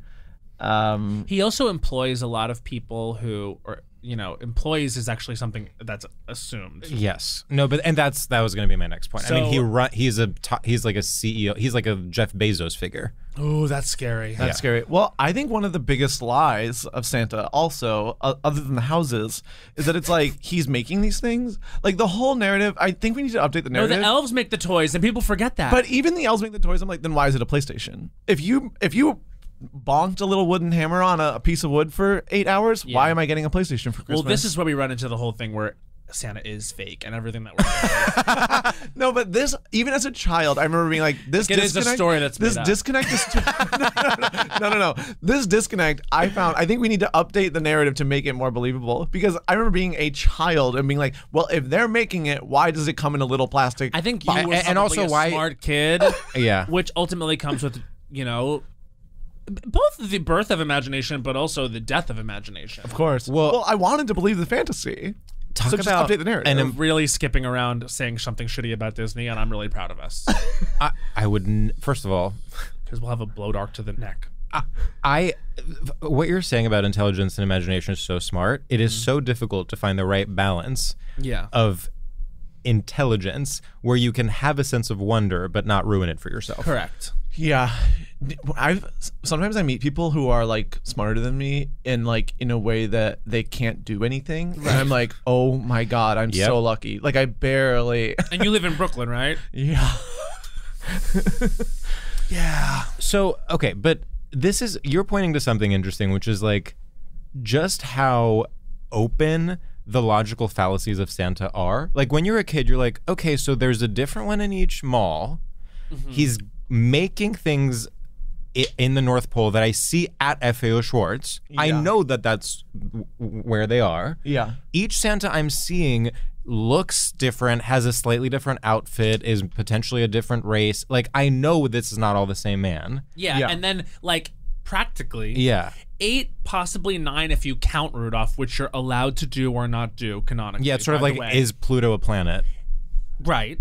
Um, He also employs a lot of people who or you know, employees is actually something that's assumed. Yes. No, but and that's that was going to be my next point. I mean, he run. He's a to- he's like a CEO. He's like a Jeff Bezos figure. Oh, that's scary. That's scary. Well, I think one of the biggest lies of Santa, also, uh, other than the houses, is that it's like he's making these things. Like the whole narrative, I think we need to update the narrative. no, narrative. the elves make the toys, and people forget that. but even the elves make the toys. I'm like, then why is it a PlayStation? If you if you bonked a little wooden hammer on a, a piece of wood for eight hours, why am I getting a PlayStation for Christmas? well, this is where we run into the whole thing where Santa is fake and everything that we're. no, but this even as a child, I remember being like, this It is a disconnect. story that's this made up. disconnect is too, no, no, no, no, no, no. This disconnect, I found. I think we need to update the narrative to make it more believable. Because I remember being a child and being like, well, if they're making it, why does it come in a little plastic? I think you And- were and also a why- smart kid, Yeah. which ultimately comes with you know both the birth of imagination, but also the death of imagination. of course. Well- Well, I wanted to believe the fantasy. Talk so about update the narrative. and We're really skipping around saying something shitty about Disney, and I'm really proud of us I, I would n- first of all, because we'll have a blow dark to the neck. I what you're saying about intelligence and imagination is so smart. It is Mm-hmm. so difficult to find the right balance Yeah. of intelligence where you can have a sense of wonder but not ruin it for yourself. Correct. Yeah, I've sometimes I meet people who are like smarter than me in like in a way that they can't do anything, and I'm like, oh my god, I'm Yep. so lucky. Like I barely. And you live in Brooklyn, right? yeah. yeah. So, okay, but this is you're pointing to something interesting, which is like just how open the logical fallacies of Santa are. Like when you're a kid, you're like, okay, so there's a different one in each mall. Mm-hmm. He's making things in the North Pole that I see at FAO Schwarz. I know that that's where they are. Yeah. Each Santa I'm seeing looks different, has a slightly different outfit, is potentially a different race. Like I know this is not all the same man. Yeah, Yeah. and then like practically Yeah. eight, possibly nine if you count Rudolph, which you're allowed to do or not do canonically. Yeah, it's sort of like is Pluto a planet? right.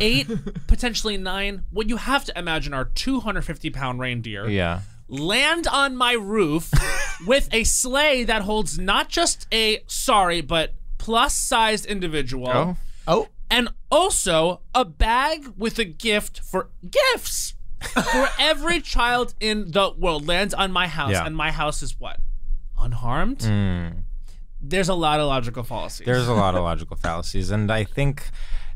Eight, potentially nine. What you have to imagine are 250 pound reindeer Yeah. land on my roof with a sleigh that holds not just a sorry but plus sized individual. Oh. Oh. and also a bag with a gift for gifts for every child in the world lands on my house Yeah. and my house is what unharmed hmm. there's a lot of logical fallacies There's a lot of logical fallacies, and I think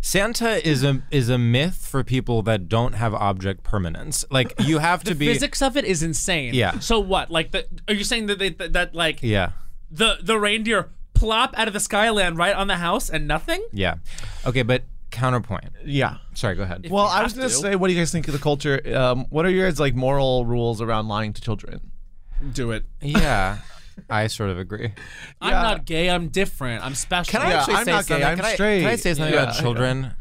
Santa is a is a myth for people that don't have object permanence. Like you have to be. The physics of it is insane Yeah. so what like the are you saying that they that, that like Yeah. the the reindeer plop out of the sky land right on the house and nothing Yeah. Okay, but counterpoint. Yeah. Sorry, go ahead. Well, I was gonna to. say, what do you guys think of the culture? Um, what are your guys like moral rules around lying to children? do it yeah, I sort of agree. i'm Yeah. not gay i'm different i'm special Can I Yeah, actually I'm say not gay, something? I'm can, I, can I say something Yeah. about children?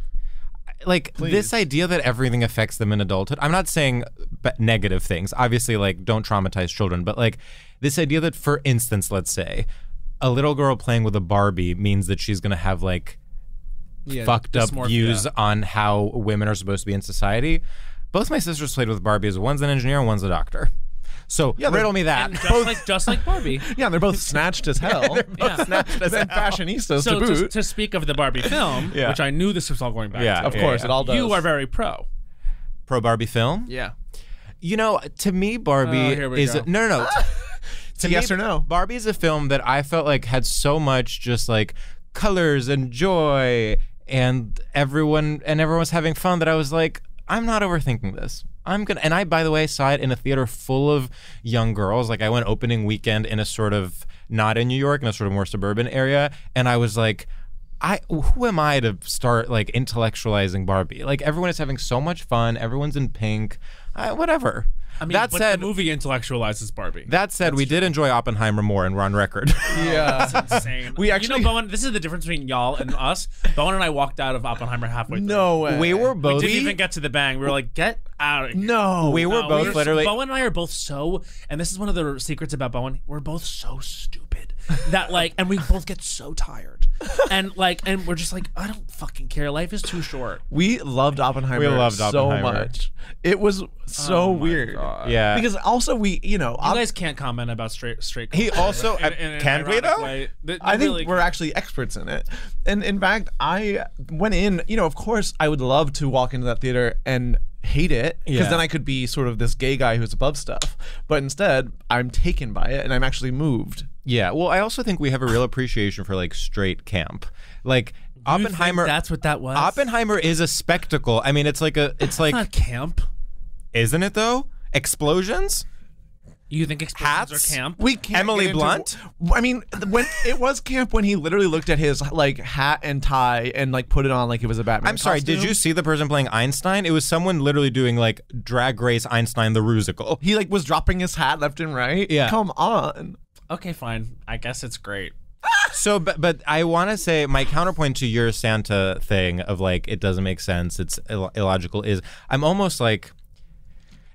Like this idea that everything affects them in adulthood. I'm not saying b- negative things. Obviously, like don't traumatize children, but like this idea that, for instance, let's say a little girl playing with a Barbie means that she's gonna have like Yeah, fucked up dysmorphia. views on how women are supposed to be in society. Both my sisters played with Barbies. One's an engineer, one's a doctor. So they're- riddle me that. And just like just like Barbie. Yeah, they're both snatched as hell. Yeah. then fashionistas So to to, boot. to speak of the Barbie film, Yeah. which I knew this was all going back Yeah. to, of course, it all does. you are very pro. Pro Barbie film. Yeah. You know, to me, Barbie Oh, is a, no, no, no. to yes or no? Barbie is a film that I felt like had so much just like colors and joy, and everyone and everyone was having fun that I was like, I'm not overthinking this. I'm gonna. And I, by the way, saw it in a theater full of young girls. Like I went opening weekend in a sort of not in New York, in a sort of more suburban area, and I was like. I who am I to start like intellectualizing Barbie? Like everyone is having so much fun. Everyone's in pink. I, whatever. I mean, that but said, the movie intellectualizes Barbie. that said, we did enjoy Oppenheimer more, and we're on record. yeah. That's insane. We actually, you actually- know, Bowen. This is the difference between y'all and us. Bowen and I walked out of Oppenheimer halfway. through. No way. we were both. we both. didn't even get to the bang. We were like, get out of here. No. we were No, both we're- literally. Bowen and I are both so, and this is one of the secrets about Bowen. We're both so stupid that like, and we both get so tired, and like, and we're just like, I don't fucking care. Life is too short. We loved Oppenheimer. We loved so much. It was so Oh my weird. God. yeah. Because also we, you know, You Op- guys can't comment about straight straight. He also- in- in an can we, ironic though? way. Th- I think really we're can't. actually experts in it. And in fact, I went in, you know, of course, I would love to walk into that theater and hate it because Yeah. then I could be sort of this gay guy who's above stuff. But instead, I'm taken by it and I'm actually moved. Yeah. Well, I also think we have a real appreciation for like straight camp. Like You think Oppenheimer. That's what that was. Oppenheimer is a spectacle. I mean, it's like a. It's like, not camp. isn't it though? Explosions. You think explosions Hats? are camp? We can't Emily into- Blunt? I mean, when it was camp when he literally looked at his like hat and tie and like put it on like it was a Batman. I'm sorry. Did you see the person playing Einstein? It was someone literally doing like Drag Race Einstein the Rusical. He like was dropping his hat left and right. Yeah. Come on. Okay, fine. I guess it's great. So, but, but I want to say my counterpoint to your Santa thing of like it doesn't make sense, it's Ill- illogical. Is I'm almost like,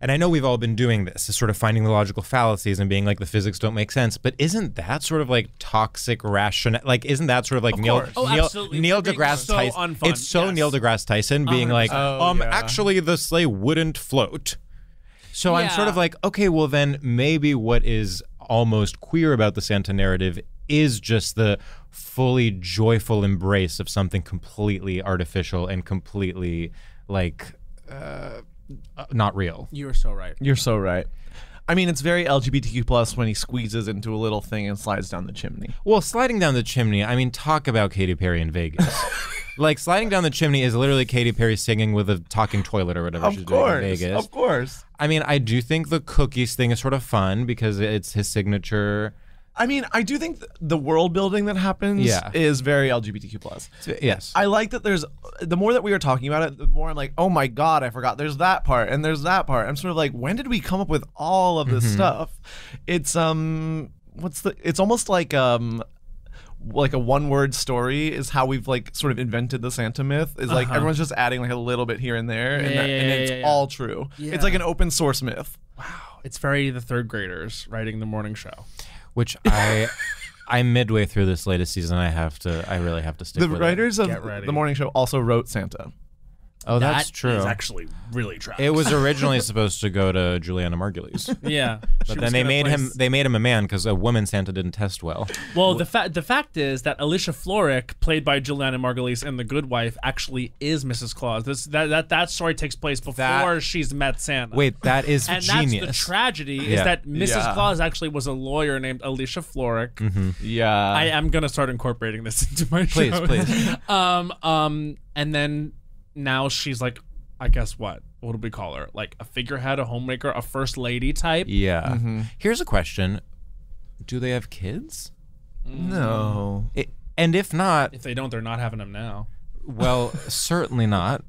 and I know we've all been doing this, is sort of finding the logical fallacies and being like the physics don't make sense. But isn't that sort of like toxic rational? Like, isn't that sort of like Neil. Oh, Neil, absolutely. Neil deGrasse so Tyson? unfun. It's so Yes. Neil deGrasse Tyson being like, 100%. Oh, um, yeah. actually the sleigh wouldn't float. So I'm sort of like, okay, well then maybe what is almost queer about the Santa narrative is just the fully joyful embrace of something completely artificial and completely like uh, uh, not real. You are so right. You're so right. I mean, it's very LGBTQ plus when he squeezes into a little thing and slides down the chimney. Well, sliding down the chimney, I mean, talk about Katy Perry in Vegas. like sliding down the chimney is literally Katy Perry singing with a talking toilet or whatever she's Of doing in course, Vegas. of course. I mean, I do think the cookies thing is sort of fun because it's his signature. I mean, I do think the world building that happens Yeah. is very LGBTQ plus. yes. I like that there's the more that we are talking about it, the more I'm like, oh my god, I forgot there's that part and there's that part. I'm sort of like, when did we come up with all of this stuff? It's um what's the it's almost like um like a one word story is how we've like sort of invented the Santa myth is like everyone's just adding like a little bit here and there and, Uh-huh. Yeah, that, yeah, and it's yeah, yeah. all true. Yeah. It's like an open source myth. Wow, it's very the third graders writing the morning show. Which I, I'm midway through this latest season. I have to. I really have to stick The with writers of the morning show also wrote Santa. It. Oh, that's true. is actually really tragic. it was originally supposed to go to Julianna Margulies, yeah. but then they made him. They made him a man because a woman Santa didn't test well. Well, the fact the fact is that Alicia Florrick, played by Julianna Margulies in The Good Wife, actually is Mrs. Claus. This that that, that story takes place before That- she's met Santa. Wait, that is and genius. that's the tragedy is Yeah. that Mrs. Yeah. Claus actually was a lawyer named Alicia Florrick. Mm-hmm. Yeah. I am gonna start incorporating this into my Please, show. please. um, um, and then now she's like, I guess what? What do we call her? Like a figurehead, a homemaker, a first lady type. yeah. Mm-hmm. Here's a question: Do they have kids? no. I and if not, If they don't, they're not having them now. well, certainly not.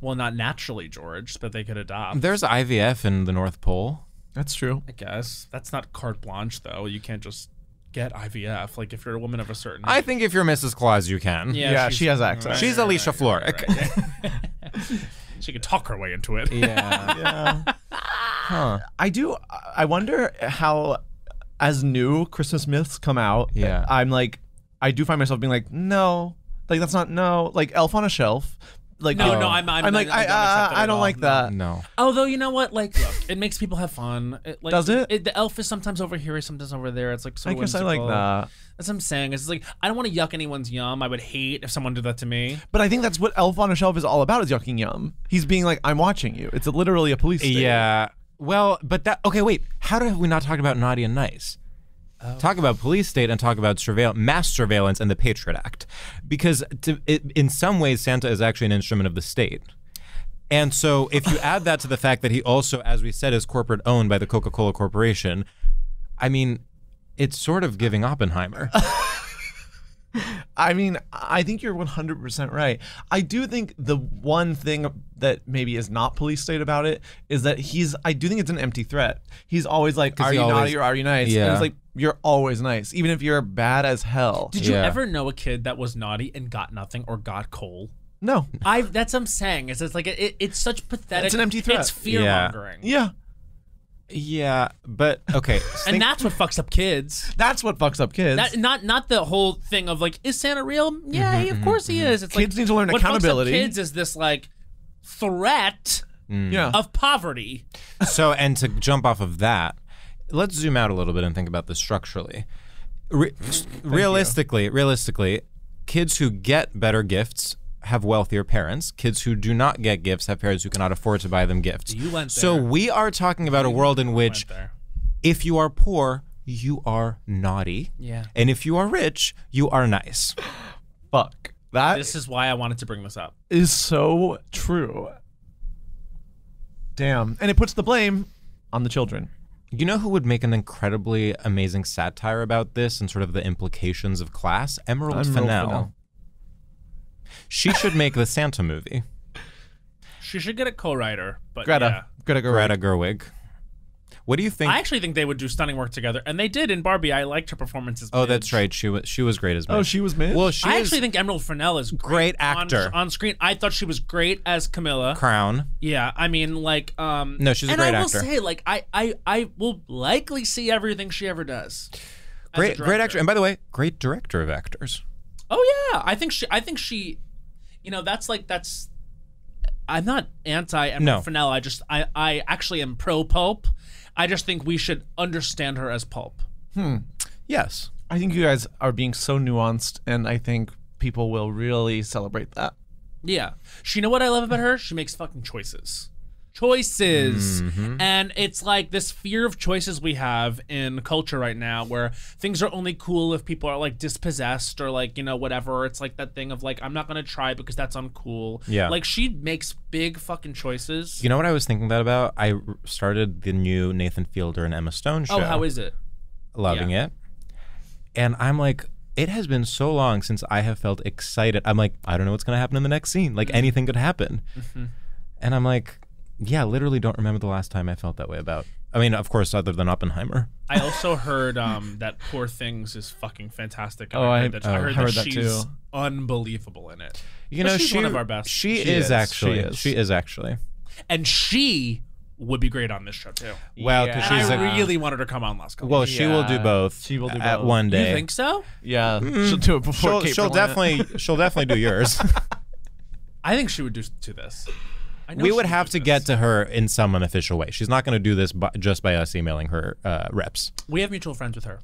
Well, not naturally, George, but they could adopt. There's IVF in the North Pole. That's true. I guess that's not carte blanche, though. You can't just get IVF. Like if you're a woman of a certain. I think if you're Mrs. Claus, you can. Yeah, she's- she has access. She's Alicia Florrick. she could talk her way into it. Yeah. Yeah. Huh. I do. I wonder how, as new Christmas myths come out, Yeah. I'm like, I do find myself being like, no, like that's not no, like Elf on a Shelf. Like No, uh, no, I'm- I'm- like I I don't accept I don't like that. No. Although you know what, like, look, it makes people have fun. It, like, Does it? The elf is sometimes over here, sometimes over there. It's like so. I guess I like that. That's what I'm saying. It's like I don't want to yuck anyone's yum. I would hate if someone did that to me. But I think that's what Elf on a Shelf is all about. Is yucking yum. He's being like, I'm watching you. It's literally a police. State. Yeah. Well, but that okay. Wait. How have we not talked about naughty and nice? Oh. Talk about police state and talk about surveil- mass surveillance and the Patriot Act, because to, it, in some ways Santa is actually an instrument of the state. And so, if you add that to the fact that he also, as we said, is corporate owned by the Coca Cola Corporation, I mean, it's sort of giving Oppenheimer. I mean, I think you're 100% right. I do think the one thing that maybe is not police state about it is that he's, I do think it's an empty threat. He's always like, are you always- naughty or are you nice? And Yeah. it's like, you're always nice, even if you're bad as hell. Did you Yeah. ever know a kid that was naughty and got nothing or got coal? No. I. That's what I'm saying. Is it's like it, it's such pathetic. It's an empty threat. It's fear mongering. Yeah. yeah, but okay. And that's what fucks up kids. That's what fucks up kids. That, not not the whole thing of like, is Santa real? Mm-hmm, yeah, of mm-hmm, course he mm-hmm. is. It's Mm-hmm, Kids like need to learn what accountability. Fucks up kids is this like threat mm. yeah. of poverty. so and to jump off of that let's zoom out a little bit and think about this structurally Re- realistically realistically kids who get better gifts have wealthier parents kids who do not get gifts have parents who cannot afford to buy them gifts You went so we are talking about a world in which if you are poor you are naughty Yeah. and if you are rich you are nice Fuck. That This is why I wanted to bring this up. is so true. Damn. And it puts the blame on the children. You know who would make an incredibly amazing satire about this and sort of the implications of class? Emerald, Emerald Fennell. Fennell. She should make the Santa movie. She should get a co-writer, but Greta. yeah. Greta Gerwig. Greta Gerwig. What do you think? I actually think they would do stunning work together, and they did in Barbie. I liked her performances. oh, that's right. She was she was great as Oh, she was mid? well, she I is actually think Emerald Fennell is Great on- actor. on, screen. I thought she was great as Camilla. Crown. Yeah, I mean, like, um, No, she's a and I will actor. say, like, I, I, I will likely see everything she ever does. Great great actor. And by the way, great director of actors. Oh yeah, I think she. I think she. You know, that's like that's. I'm not anti Emerald No. Fennell. I just I I actually am pro pulp. I just think we should understand her as pulp. Hmm. Yes. I think you guys are being so nuanced, and I think people will really celebrate that. Yeah. She you know what I love about her? She makes fucking choices. Choices. Mm-hmm. And it's like this fear of choices we have in culture right now where things are only cool if people are like dispossessed or like, you know, whatever. It's like that thing of like, I'm not gonna try because that's uncool. Yeah. Like she makes big fucking choices. You know what I was thinking that about? I started the new Nathan Fielder and Emma Stone oh, show. oh, how is it? loving Yeah. it. and I'm like, it has been so long since I have felt excited. I'm like, I don't know what's gonna happen in the next scene. Like mm-hmm. anything could happen, mm-hmm. and I'm like, yeah, literally don't remember the last time I felt that way about. I mean, of course, other than Oppenheimer. I also heard um, that Poor Things is fucking fantastic. and Oh, I I- heard that, oh, I heard heard that that she's too. unbelievable in it. You But know, she's she, one of our best. She, She is, is, actually. she is. She is actually. And she would be great on this show too. Well, because Yeah. she's I a really wanted her to come on Last Couple. well, she will do both. she will do at both. one day. you think so? Yeah, she'll do it before She'll, Kate she'll definitely she'll definitely do yours. I think she would do to this. I know we would have to this. get to her in some unofficial way. She's not going to do this by, just by us emailing her uh, reps. We have mutual friends with her.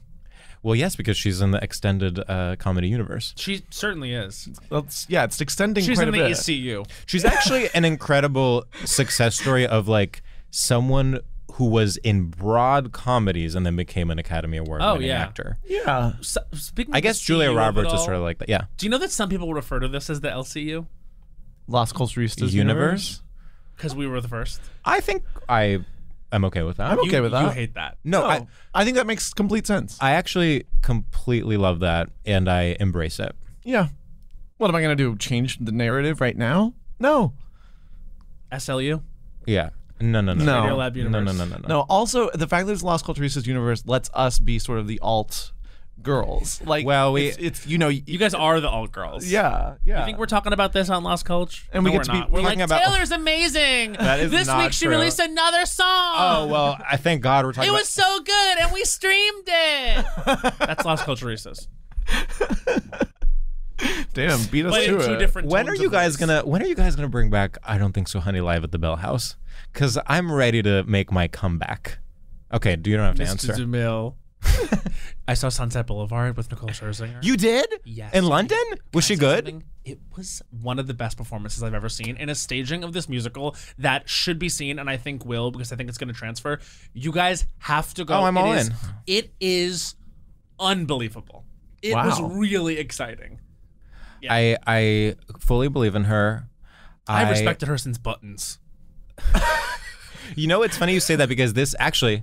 Well, yes, because she's in the extended uh, comedy universe. She certainly is. That's, yeah, it's extending She's quite in a the bit. ECU. She's actually an incredible success story of like someone who was in broad comedies and then became an Academy Award Oh, winning yeah. actor. Yeah, So, speaking I guess the Julia CU Roberts it is all, sort of like that. Yeah. Do you know that some people refer to this as the LCU Las Culturistas Universe? universe. Because we were the first? I think I am okay with that. I'm okay you, with You that. hate that. no, No, I, I, think that makes complete sense. I actually completely love that and I embrace it. yeah. What am I gonna do? Change the narrative right now? No. SLU. Yeah. No, no, no. No. StraightioLab No, Universe. no, no, no, no. No. Also, the fact that it's Las Culturistas universe lets us be sort of the alt girls. Like, Well, we- it's, it's you know, You guys are the alt girls. yeah, yeah. You think we're talking about this on Lost Culture? And we No, get we're to be not. We're talking like, about- Taylor's amazing. That is this not week she true. released another song. Oh, well, I thank God we're talking It about was so good, and we streamed it. That's Lost Culturistas. Damn, beat us But to in two it. different when are you guys voice. gonna when are you guys gonna bring back I don't think so honey live at the Bell House? Cause I'm ready to make my comeback. Okay, do you don't have to Mr. answer. DeMille. I saw Sunset Boulevard with Nicole Scherzinger. You did? Yes. In London? Was she I good? something? It was one of the best performances I've ever seen in a staging of this musical that should be seen, and I think will because I think it's going to transfer. You guys have to go. Oh, I'm It all is- in. It is unbelievable. It was really exciting. I I fully believe in her. I've respected her since Buttons. You know, it's funny you say that because this actually.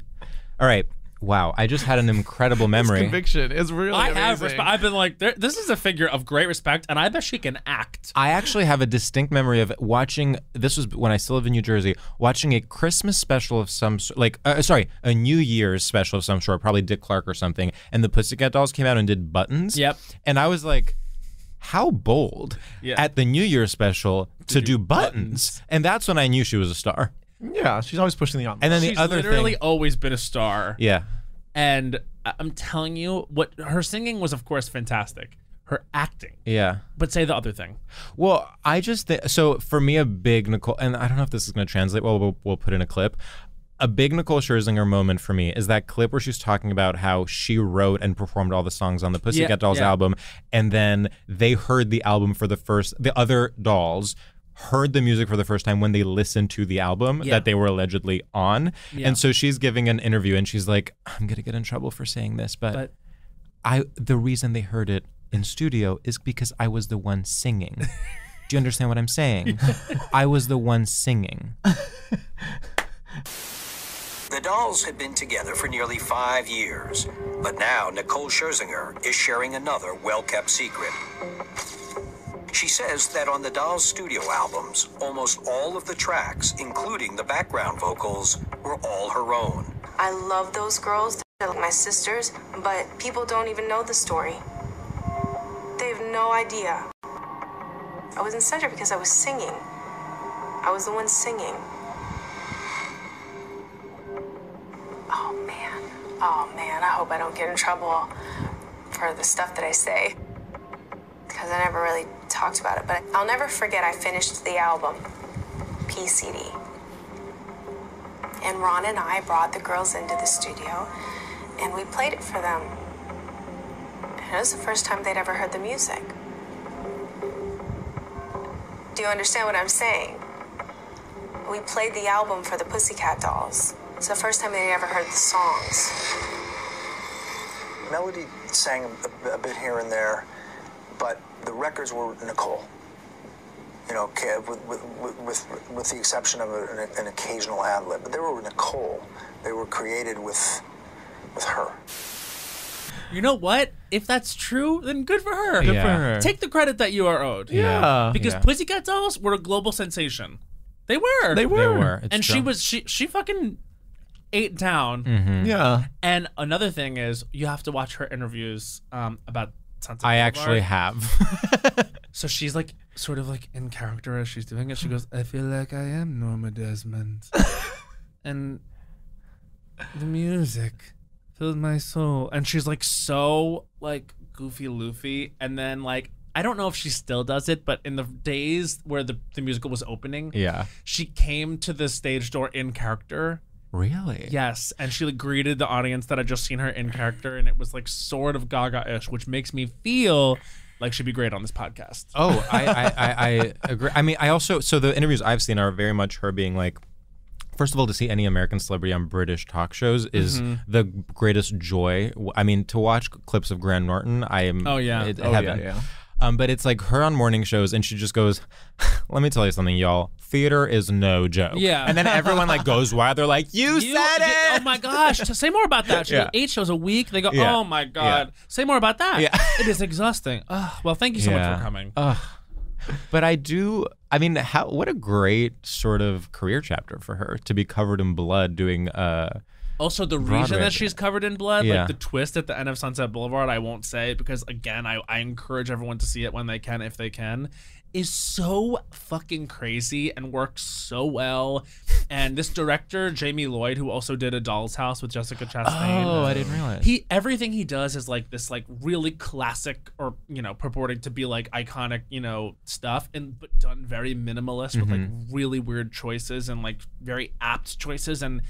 All right. Wow. I just had an incredible memory. Conviction is really I amazing. have respect. I've been like, this is a figure of great respect, and I bet she can act. I actually have a distinct memory of watching. This was when I still live in New Jersey. Watching a Christmas special of some sort, like uh, sorry, a New Year's special of some sort, probably Dick Clark or something. And the Pussycat Dolls came out and did buttons. Yep. And I was like, how bold Yeah. at the New Year's special to, do, buttons. And that's when I knew she was a star. Yeah, she's always pushing the envelope. And then She's the other literally thing, always been a star. yeah. And I- I'm telling you, what her singing was, of course, fantastic. Her acting, Yeah. but say the other thing. Well, I just think so. For me, a big Nicole, and I don't know if this is going to translate. Well, well, we'll put in a clip. A big Nicole Scherzinger moment for me is that clip where she's talking about how she wrote and performed all the songs on the Pussycat Yeah, Dolls yeah. album, and then they heard the album for the first. The other dolls heard the music for the first time when they listened to the album Yeah. that they were allegedly on, Yeah. and so she's giving an interview and she's like, "I'm going to get in trouble for saying this, but." But I the reason they heard it in studio is because I was the one singing. Do you understand what I'm saying? I was the one singing. The dolls had been together for nearly five years, but now Nicole Scherzinger is sharing another well kept secret. She says that on the Dolls studio albums, almost all of the tracks, including the background vocals, were all her own. I love those girls. They're like my sisters, but people don't even know the story. They have no idea. I was in center because I was singing. I was the one singing. Oh man. Oh man, I hope I don't get in trouble for the stuff that I say. Because I never really talked about it. But I'll never forget I finished the album, PCD. And Ron and I brought the girls into the studio and we played it for them. And it was the first time they'd ever heard the music. Do you understand what I'm saying? We played the album for the Pussycat Dolls. It's the first time they'd ever heard the songs. Melody sang a, a bit here and there, but the records were Nicole. You know, with, with, with, with the exception of an, an occasional ad lib, but they were Nicole. They were created with, with her. You know what? If that's true, then good for her. Good Yeah. for her. Take the credit that you are owed. yeah. Because Yeah. Pussycat Dolls were a global sensation. They were. They were. They were. It's and she was she she fucking ate down. Mm-hmm. Yeah. And another thing is you have to watch her interviews um, about I Boulevard. actually have. So she's like sort of like in character as she's doing it. She goes, I feel like I am Norma Desmond. and the music filled my soul. And she's like so like goofy loofy. And then like I don't know if she still does it, but in the days where the, the musical was opening, yeah. she came to the stage door in character. Really? Yes, and she like greeted the audience that had just seen her in character, and it was like sort of Gaga-ish, which makes me feel like she'd be great on this podcast. Oh, I, I, I, I agree. I mean, I also so the interviews I've seen are very much her being like. First of all, to see any American celebrity on British talk shows is Mm-hmm. the greatest joy. I mean, to watch clips of Graham Norton, I am. Oh, yeah. it- Oh, heaven. yeah, yeah. Um, but it's like her on morning shows, and she just goes, "Let me tell you something, y'all. Theater is no joke." Yeah. and then everyone like goes wild. They're like, "You, You- said yeah, it." Oh my gosh! To say more about that. She Yeah. eight shows a week. They go, Yeah. oh my god! Say more about that. Yeah. it is exhausting. Ugh, well, thank you so much for coming. But I do. I mean, how? What a great sort of career chapter for her to be covered in blood doing. uh Also, the reason that she's covered in blood, Yeah. like the twist at the end of Sunset Boulevard, I won't say because again, I, I encourage everyone to see it when they can, if they can, is so fucking crazy and works so well. And this director, Jamie Lloyd, who also did A Doll's House with Jessica Chastain. Oh, I didn't realize. he everything he does is like this like really classic or you know purporting to be like iconic you know stuff and but done very minimalist with like Mm-hmm. really weird choices and like very apt choices and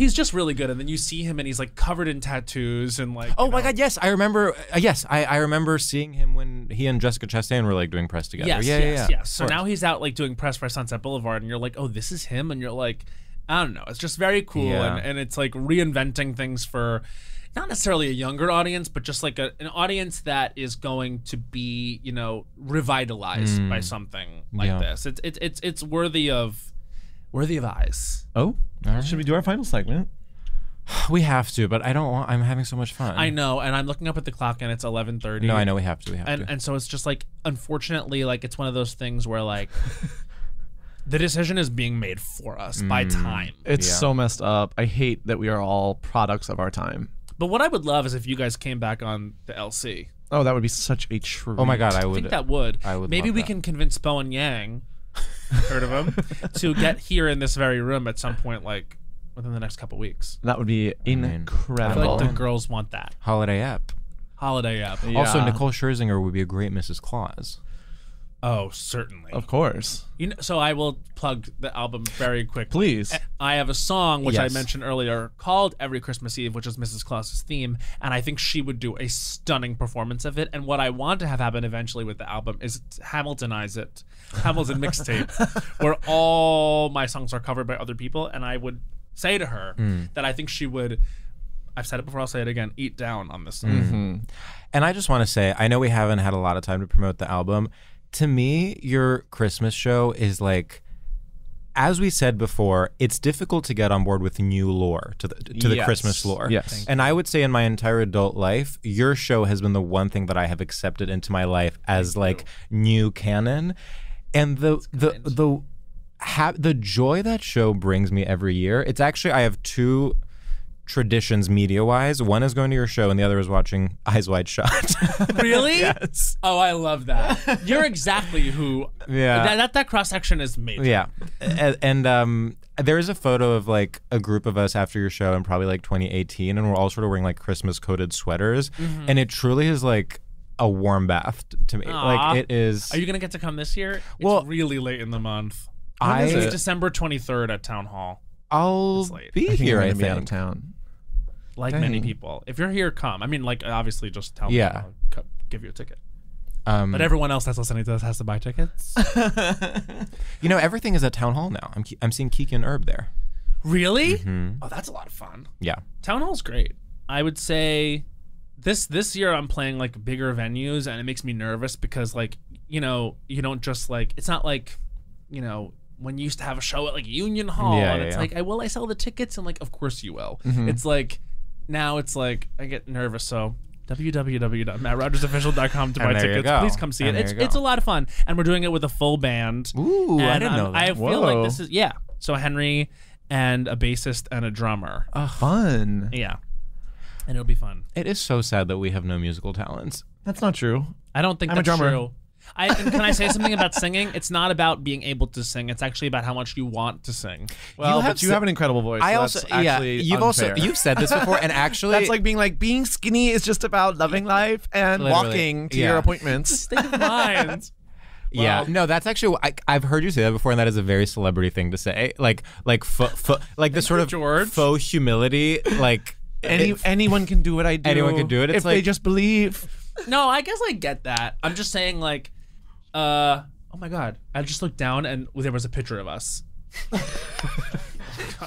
he's just really good and then you see him and he's like covered in tattoos and like Oh you my know- God! Yes, I remember. Uh, yes, I, I remember seeing him when he and Jessica Chastain were like doing press together. yes yeah, yes yeah, yeah. yes so now he's out like doing press for Sunset Boulevard and you're like oh this is him and you're like I don't know it's just very cool Yeah. and, and it's like reinventing things for not necessarily a younger audience, but just like a, an audience that is going to be, you know, revitalized by something like Mm. Yeah. this. It's it's it's it's worthy of worthy of eyes. Oh, should we do our final segment? we have to, but I don't want. I'm having so much fun. I know, and I'm looking up at the clock and it's 11:30. No, I know we have to. We have And to. and so it's just like unfortunately like it's one of those things where like the decision is being made for us by Mm. time. It's Yeah. so messed up. I hate that we are all products of our time. But what I would love is if you guys came back on the LC. Oh, that would be such a treat. oh my God! I would. I think that would. I would Maybe love we that. can convince Bowen Yang, heard of him, to get here in this very room at some point, like within the next couple weeks. That would be mean, I incredible. feel like the girls want that Holiday app. holiday app. Also, Yeah. Nicole Scherzinger would be a great Mrs. Claus. Oh, certainly. Of course. You know, so I will plug the album very quickly. Please. I have a song which I mentioned earlier called Every Christmas Eve, which is Mrs. Claus's theme, and I think she would do a stunning performance of it. And what I want to have happen eventually with the album is Hamiltonize it, Hamilton mixtape, where all my songs are covered by other people, and I would say to her hmm. that I think she would. I've said it before. I'll say it again. Eat down on this song. Mm-hmm. And I just want to say, I know we haven't had a lot of time to promote the album. To me, your Christmas show is like, as we said before, it's difficult to get on board with new lore to the to the Yes. Christmas lore. Yes. And I would say in my entire adult life, your show has been the one thing that I have accepted into my life as like new canon. And the the the ha- the joy that show brings me every year. It's actually I have two traditions media wise. One is going to your show and the other is watching Eyes Wide Shut. Really? yes. Oh, I love that. You're exactly who. Yeah. That that, that cross section is major. Yeah, and, and um, there is a photo of like a group of us after your show in probably like 2018, and we're all sort of wearing like Christmas coated sweaters, Mm-hmm. and it truly is like a warm bath to me. Aw. Like it is. Are you gonna get to come this year? It's Well- really late in the month. I It's December 23rd at Town Hall. I'll late. be I think here. you're I gonna be out of town. Like many people. If you're here, come. I mean, like obviously, just tell me. Yeah. I'll give you a ticket. Um, But everyone else that's listening to this has to buy tickets. you know, everything is at town hall now. I'm I'm seeing Keegan Herb there. really? Mm-hmm. Oh, that's a lot of fun. Yeah. Town Hall's great. I would say this this year I'm playing like bigger venues and it makes me nervous because like you know you don't just like it's not like you know when you used to have a show at like Union Hall Yeah, and yeah, it's yeah. like I will I sell the tickets and like of course you will. It's like now it's like I get nervous so www.mattrogersofficial.com to buy And there you tickets. go. Please come see And it. It's, it's a lot of fun, and we're doing it with a full band. Ooh, I didn't know that. I feel Whoa. like this is yeah. So Henry and a bassist and a drummer. Fun. Yeah, and it'll be fun. It is so sad that we have no musical talents. That's not true. I don't think I'm a drummer. true. I, can I say something about singing? It's not about being able to sing. It's actually about how much you want to sing. Well, have but you s- have an incredible voice. I so also that's yeah. actually You've also you've said this before, and actually That's like being like being skinny is just about loving life and Literally, walking to yeah. your appointments. State of mind. yeah. No, that's actually I, I've heard you say that before, and that is a very celebrity thing to say. Like like fo- fo- like the sort of George. faux humility. Like Any it- anyone can do what I do. Anyone can do it. It's if they just believe. No, I guess I get that. I'm just saying, like, uh, oh my god, I just looked down and there was a picture of us.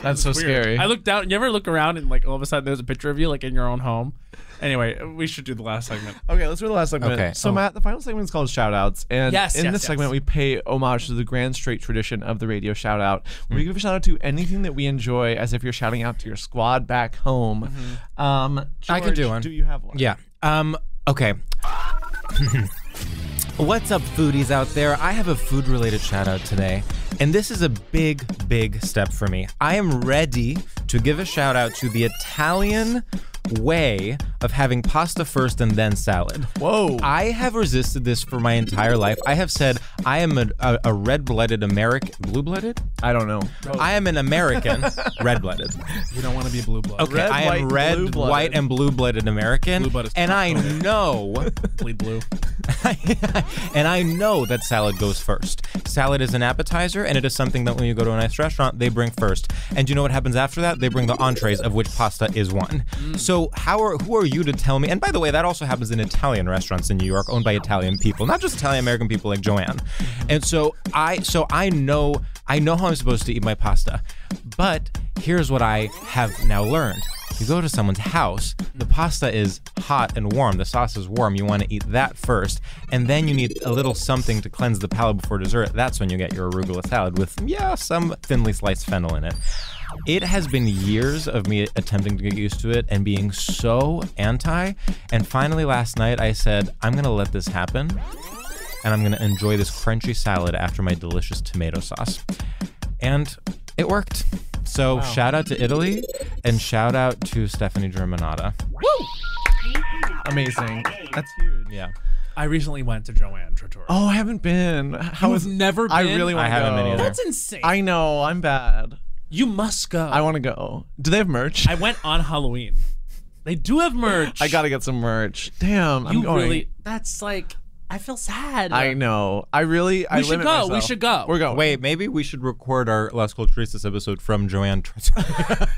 That's so Weird. scary. I looked down. You ever look around and like all of a sudden there's a picture of you like in your own home? Anyway, we should do the last segment. Okay, let's do the last segment. Okay. So, Oh. Matt, the final segment is called Shoutouts. And Yes, in yes, this yes. segment, we pay homage to the grand straight tradition of the radio shout out. Hmm. We give a shout out to anything that we enjoy as if you're shouting out to your squad back home. Um, Mm-hmm. I can do George, one. Do you have one? Yeah. Um. Okay. What's up, foodies out there? I have a food related shout out today, and this is a big, big step for me. I am ready to give a shout out to the Italian way of having pasta first and then salad. Whoa. I have resisted this for my entire life. I have said I am a, a, a red blooded American. Blue blooded? I don't know. I am an American red blooded. You don't want to be blue blooded. Okay, Red, I am white, red, blue-blooded. white, and blue blooded American. Blue-blooded. and I know bleed blue. and I know that salad goes first. Salad is an appetizer, and it is something that when you go to a nice restaurant, they bring first. And you know what happens after that? They bring the entrees, of which pasta is one. Mm. So how are who are you to tell me? And by the way, that also happens in Italian restaurants in New York, owned by Italian people, not just Italian American people like Joanne. And so I so I know I know how I'm supposed to eat my pasta, but here's what I have now learned. You go to someone's house, the pasta is hot and warm, the sauce is warm. You want to eat that first, and then you need a little something to cleanse the palate before dessert. That's when you get your arugula salad with, yeah, some thinly sliced fennel in it. It has been years of me attempting to get used to it and being so anti. And finally, last night, I said, I'm going to let this happen and I'm going to enjoy this crunchy salad after my delicious tomato sauce. And it worked. So shout out to Italy and shout out to Stefani Germanotta. Woo! Amazing. That's huge. Yeah. I recently went to Joanne Trattoria. Oh, I haven't been. How You've is never I really want to I to haven't go. been either. That's insane. I know. I'm bad. You must go. I want to go. Do they have merch? I went on Halloween. They do have merch. I gotta get some merch. Damn, I'm You going. really? That's like. I feel sad. I know. I really. I We should limit go. We should go. We're going. Wait, maybe we should record our Las Culturistas episode from Joanne Trattoria.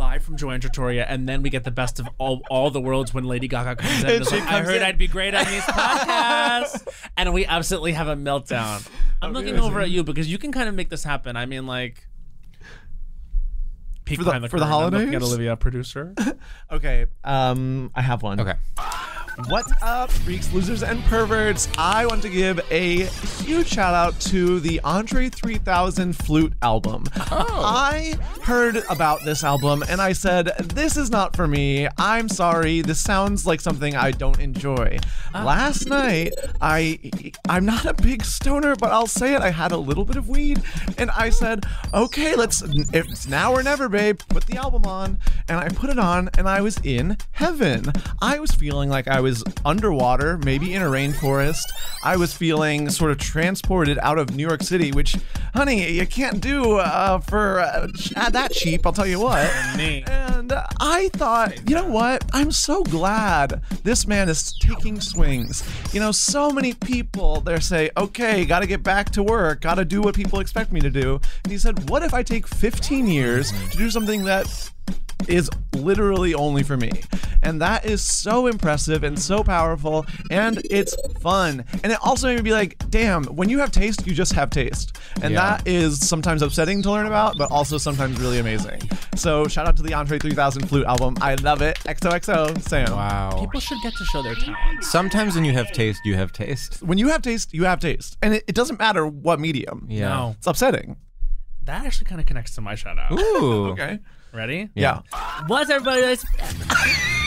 live from Joanne Trattoria, and then we get the best of all, all the worlds when Lady Gaga comes in. And and is she like, I heard in. I'd be great on these podcasts, and we absolutely have a meltdown. I'm looking over at you because you can kind of make this happen. I mean, like. Peek For the- behind for the curtain. I'm looking at? Olivia, producer. Okay. Um, I have one. okay. What's up, freaks, losers, and perverts? I want to give a huge shout out to the Andre 3000 flute album. Oh. I heard about this album and I said, This is not for me. I'm sorry. This sounds like something I don't enjoy. Ah. Last night, I I'm not a big stoner, but I'll say it. I had a little bit of weed, and I said, "Okay, let's. If it's now or never, babe. Put the album on." And I put it on, and I was in heaven. I was feeling like I was underwater, maybe in a rainforest. I was feeling sort of transported out of New York City, which, honey, you can't do uh, for uh, that cheap. I'll tell you what. And I thought, you know what? I'm so glad this man is taking swings. You know, so many people they say, okay, got to get back to work, got to do what people expect me to do. And he said, what if I take 15 years to do something that is literally only for me. And that is so impressive and so powerful and it's fun. And it also made me be like, damn, when you have taste, you just have taste. And Yeah. that is sometimes upsetting to learn about, but also sometimes really amazing. So shout out to the Andre 3000 flute album. I love it. XOXO, Sam. Wow. People should get to show their talent. Sometimes when you have taste, you have taste. When you have taste, you have taste. And it, it doesn't matter what medium. Yeah. No, It's upsetting. That actually kind of connects to my shout out. Ooh. Okay. Ready? Yeah. What's everybody?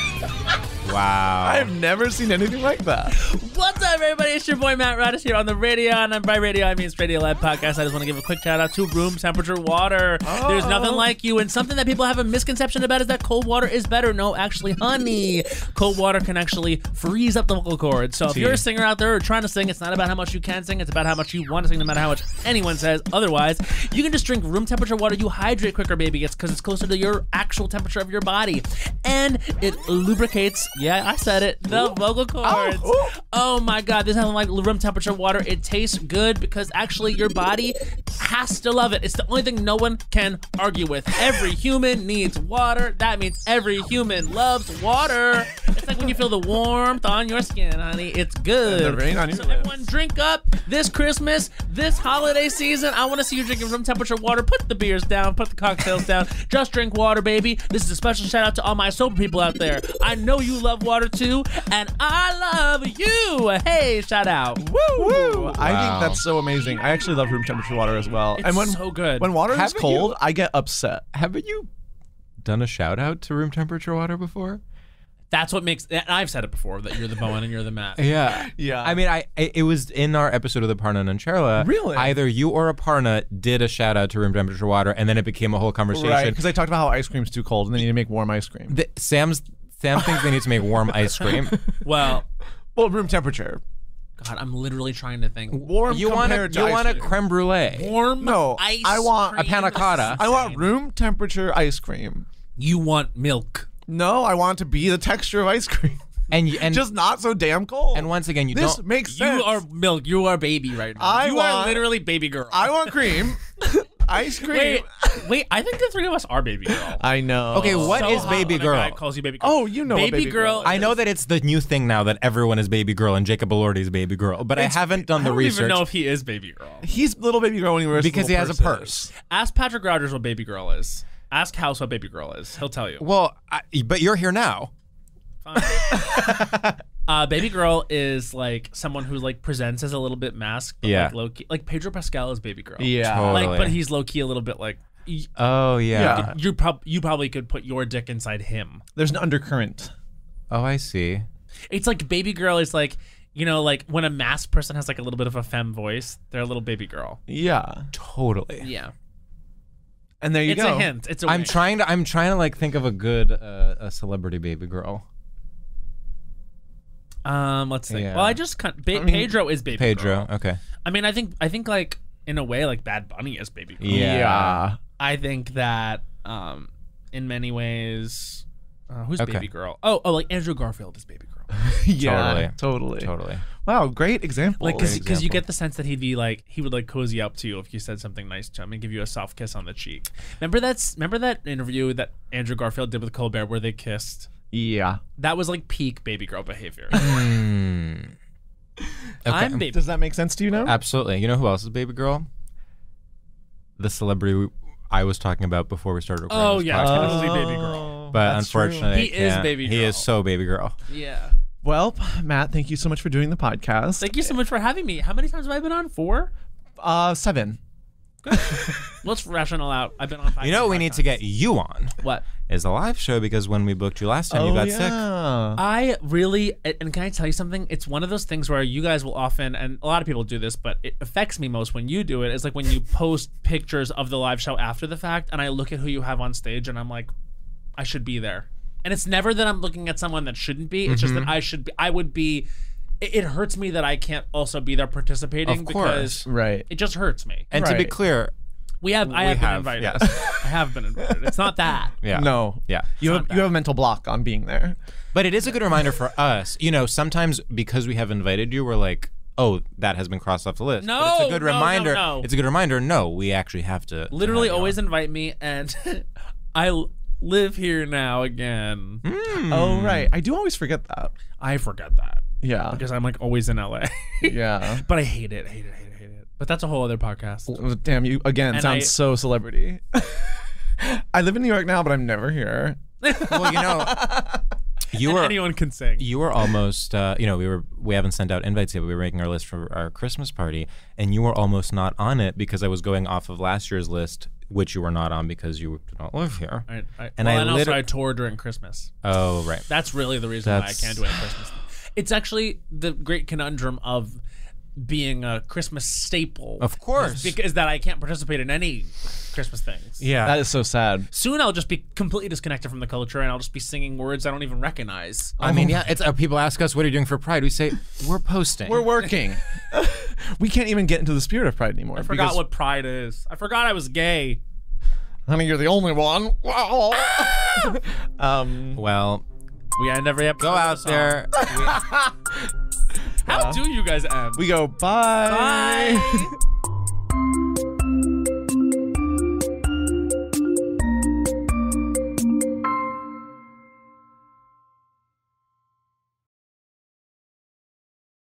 Wow. I've never seen anything like that. What's up, everybody? It's your boy Matt Radish here on the radio, and by radio I mean it's StraightioLab Podcast. I just want to give a quick shout out to room temperature water. There's nothing oh. like you, and something that people have a misconception about is that cold water is better. No, actually, honey, cold water can actually freeze up the vocal cords. So if you're a singer out there or trying to sing, it's not about how much you can sing; it's about how much you want to sing, no matter how much anyone says. Otherwise, you can just drink room temperature water. You hydrate quicker, baby. It's because it's closer to your actual temperature of your body, and it lubricates. Yeah, I said it. The vocal oh, cords. ooh. Oh my god, this has like room temperature water. It tastes good because actually your body has to love it. It's the only thing no one can argue with. Every human needs water. That means every human loves water. It's like when you feel the warmth on your skin, honey. It's good. And the rain on your so everyone drink up this Christmas, this holiday season. I want to see you drinking room temperature water. Put the beers down, put the cocktails down. Just drink water, baby. This is a special shout out to all my sober people out there. I know you love water too, and I love you. Hey, shout out. Woo! Woo! I think that's so amazing. I actually love room temperature water as well. It's and when so good. when water is Haven't cold, you- I get upset. Haven't you done a shout out to room temperature water before? That's what makes. And I've said it before that you're the Bowen and you're the Matt. Yeah. Yeah. I mean, I I- it was in our episode of the Aparna Nancherla. Really? Either you or Aparna did a shout out to room temperature water, and then it became a whole conversation. Right, because I talked about how ice cream's too cold and they need to make warm ice cream. The- Sam's Sam thinks they need to make warm ice cream. Well, Well, room temperature. God, I'm literally trying to think. Warm You want a compared to you ice want a cream. creme brulee? Warm No, ice I want a cream. panna cotta. I want room temperature ice cream. You want milk. No, I want it to be the texture of ice cream. And you- and Just not so damn cold. and once again, you this don't. makes sense. You are milk. You are baby right now. I you are want- literally baby girl. I want cream. ice cream. wait, wait. I think the three of us are baby girl. I know. Okay, what So is baby when a girl? guy calls you baby girl. Oh, you know what baby, baby girl girl. is. I know that it's the new thing now that everyone is baby girl and Jacob Elordi's baby girl, but I haven't done I the don't research even know if he is baby girl. He's little baby girl when he wears because he has little a purse. Ask Patrick Rogers what baby girl is. Ask House what baby girl is. He'll tell you. Well, I, but you're here now. Uh, baby girl is like someone who like presents as a little bit masked, but Yeah. like low key. Like Pedro Pascal is baby girl. Yeah. Totally. Like, but he's low key a little bit like. y- Oh yeah. Yeah. You prob you probably could put your dick inside him. There's an undercurrent. Oh, I see. It's like baby girl is like you know like when a masked person has like a little bit of a femme voice, they're a little baby girl. Yeah. Totally. Yeah, And there you it's go. It's a hint. It's a I'm wink. trying to. I'm trying to like think of a good uh, a celebrity baby girl. Um, let's see. Yeah. Well, I just kind ba- mean, Pedro is baby Pedro. girl. Okay. I mean, I think I think like in a way like Bad Bunny is baby girl. Yeah. Yeah. I think that um in many ways uh, who's Okay. baby girl? Oh, oh, like Andrew Garfield is baby girl. yeah. Totally. Totally. Wow, great example. Like, cause, you get the sense that he'd be like, he would like cozy up to you if you said something nice to him and give you a soft kiss on the cheek. Remember that's remember that interview that Andrew Garfield did with Colbert where they kissed. Yeah. That was like peak baby girl behavior. Hmm. Okay. I'm baby. Does that make sense to you now? Absolutely. You know who else is baby girl? The celebrity we- I was talking about before we started recording. Oh this yeah, podcast. totally baby girl. But That's true. unfortunately, He is can't. baby He is so baby girl. Yeah. Well, Matt, thank you so much for doing the podcast. Thank you so much for having me. How many times have I been on? Four. Uh, seven. Let's rational out. I've been on five. You know what we five need to get you on What? Is a live show because when we booked you last time, you oh, got sick. I really, and can I tell you something? It's one of those things where you guys will often, and a lot of people do this, but it affects me most when you do it. it. Is like when you post pictures of the live show after the fact, and I look at who you have on stage, and I'm like, I should be there. And it's never that I'm looking at someone that shouldn't be. It's just that mm-hmm. I should be. I would be. It, it hurts me that I can't also be there participating Of because course. Right. it just hurts me. And to be Right. clear, We have. I We have, have, been invited. yes. I have been invited. It's not that. yeah. No. Yeah. You have, not you have a mental block on being there. But it is a good reminder for us. You know, sometimes because we have invited you, we're like, oh, that has been crossed off the list. but it's No, a good no, no, reminder. no. It's a good reminder. No, we actually have to. to literally have always on. invite me and I live here now again. Hmm. Oh, right. I do always forget that. I forget that Yeah. because I'm like always in LA. Yeah. but I hate it, hate it, hate it, hate it. But that's a whole other podcast. Well, Damn, you again And sounds I- so celebrity. I live in New York now, but I'm never here. Well, you know, you And were anyone can sing. you were almost uh, you know we were we haven't sent out invites yet but we were making our list for our christmas party and you were almost not on it because i was going off of last year's list which you were not on because you do not live here. I, I, And well, I and also liter- I tour during Christmas. Oh, right. That's really the reason That's- why I can't do any Christmas. It's actually the great conundrum of being a Christmas staple. Of course. Because that I can't participate in any Christmas things. Yeah. That is so sad. Soon I'll just be completely disconnected from the culture and I'll just be singing words I don't even recognize. I mean, yeah. It's uh, people ask us, "What are you doing for Pride?" We say, "We're posting." We're working. we can't even get into the spirit of pride anymore. I forgot because- what pride is. I forgot I was gay. Honey, you're the only one. Wow. um, well, We end every episode. go out song. there. How uh-huh. do you guys end? we go bye. Bye.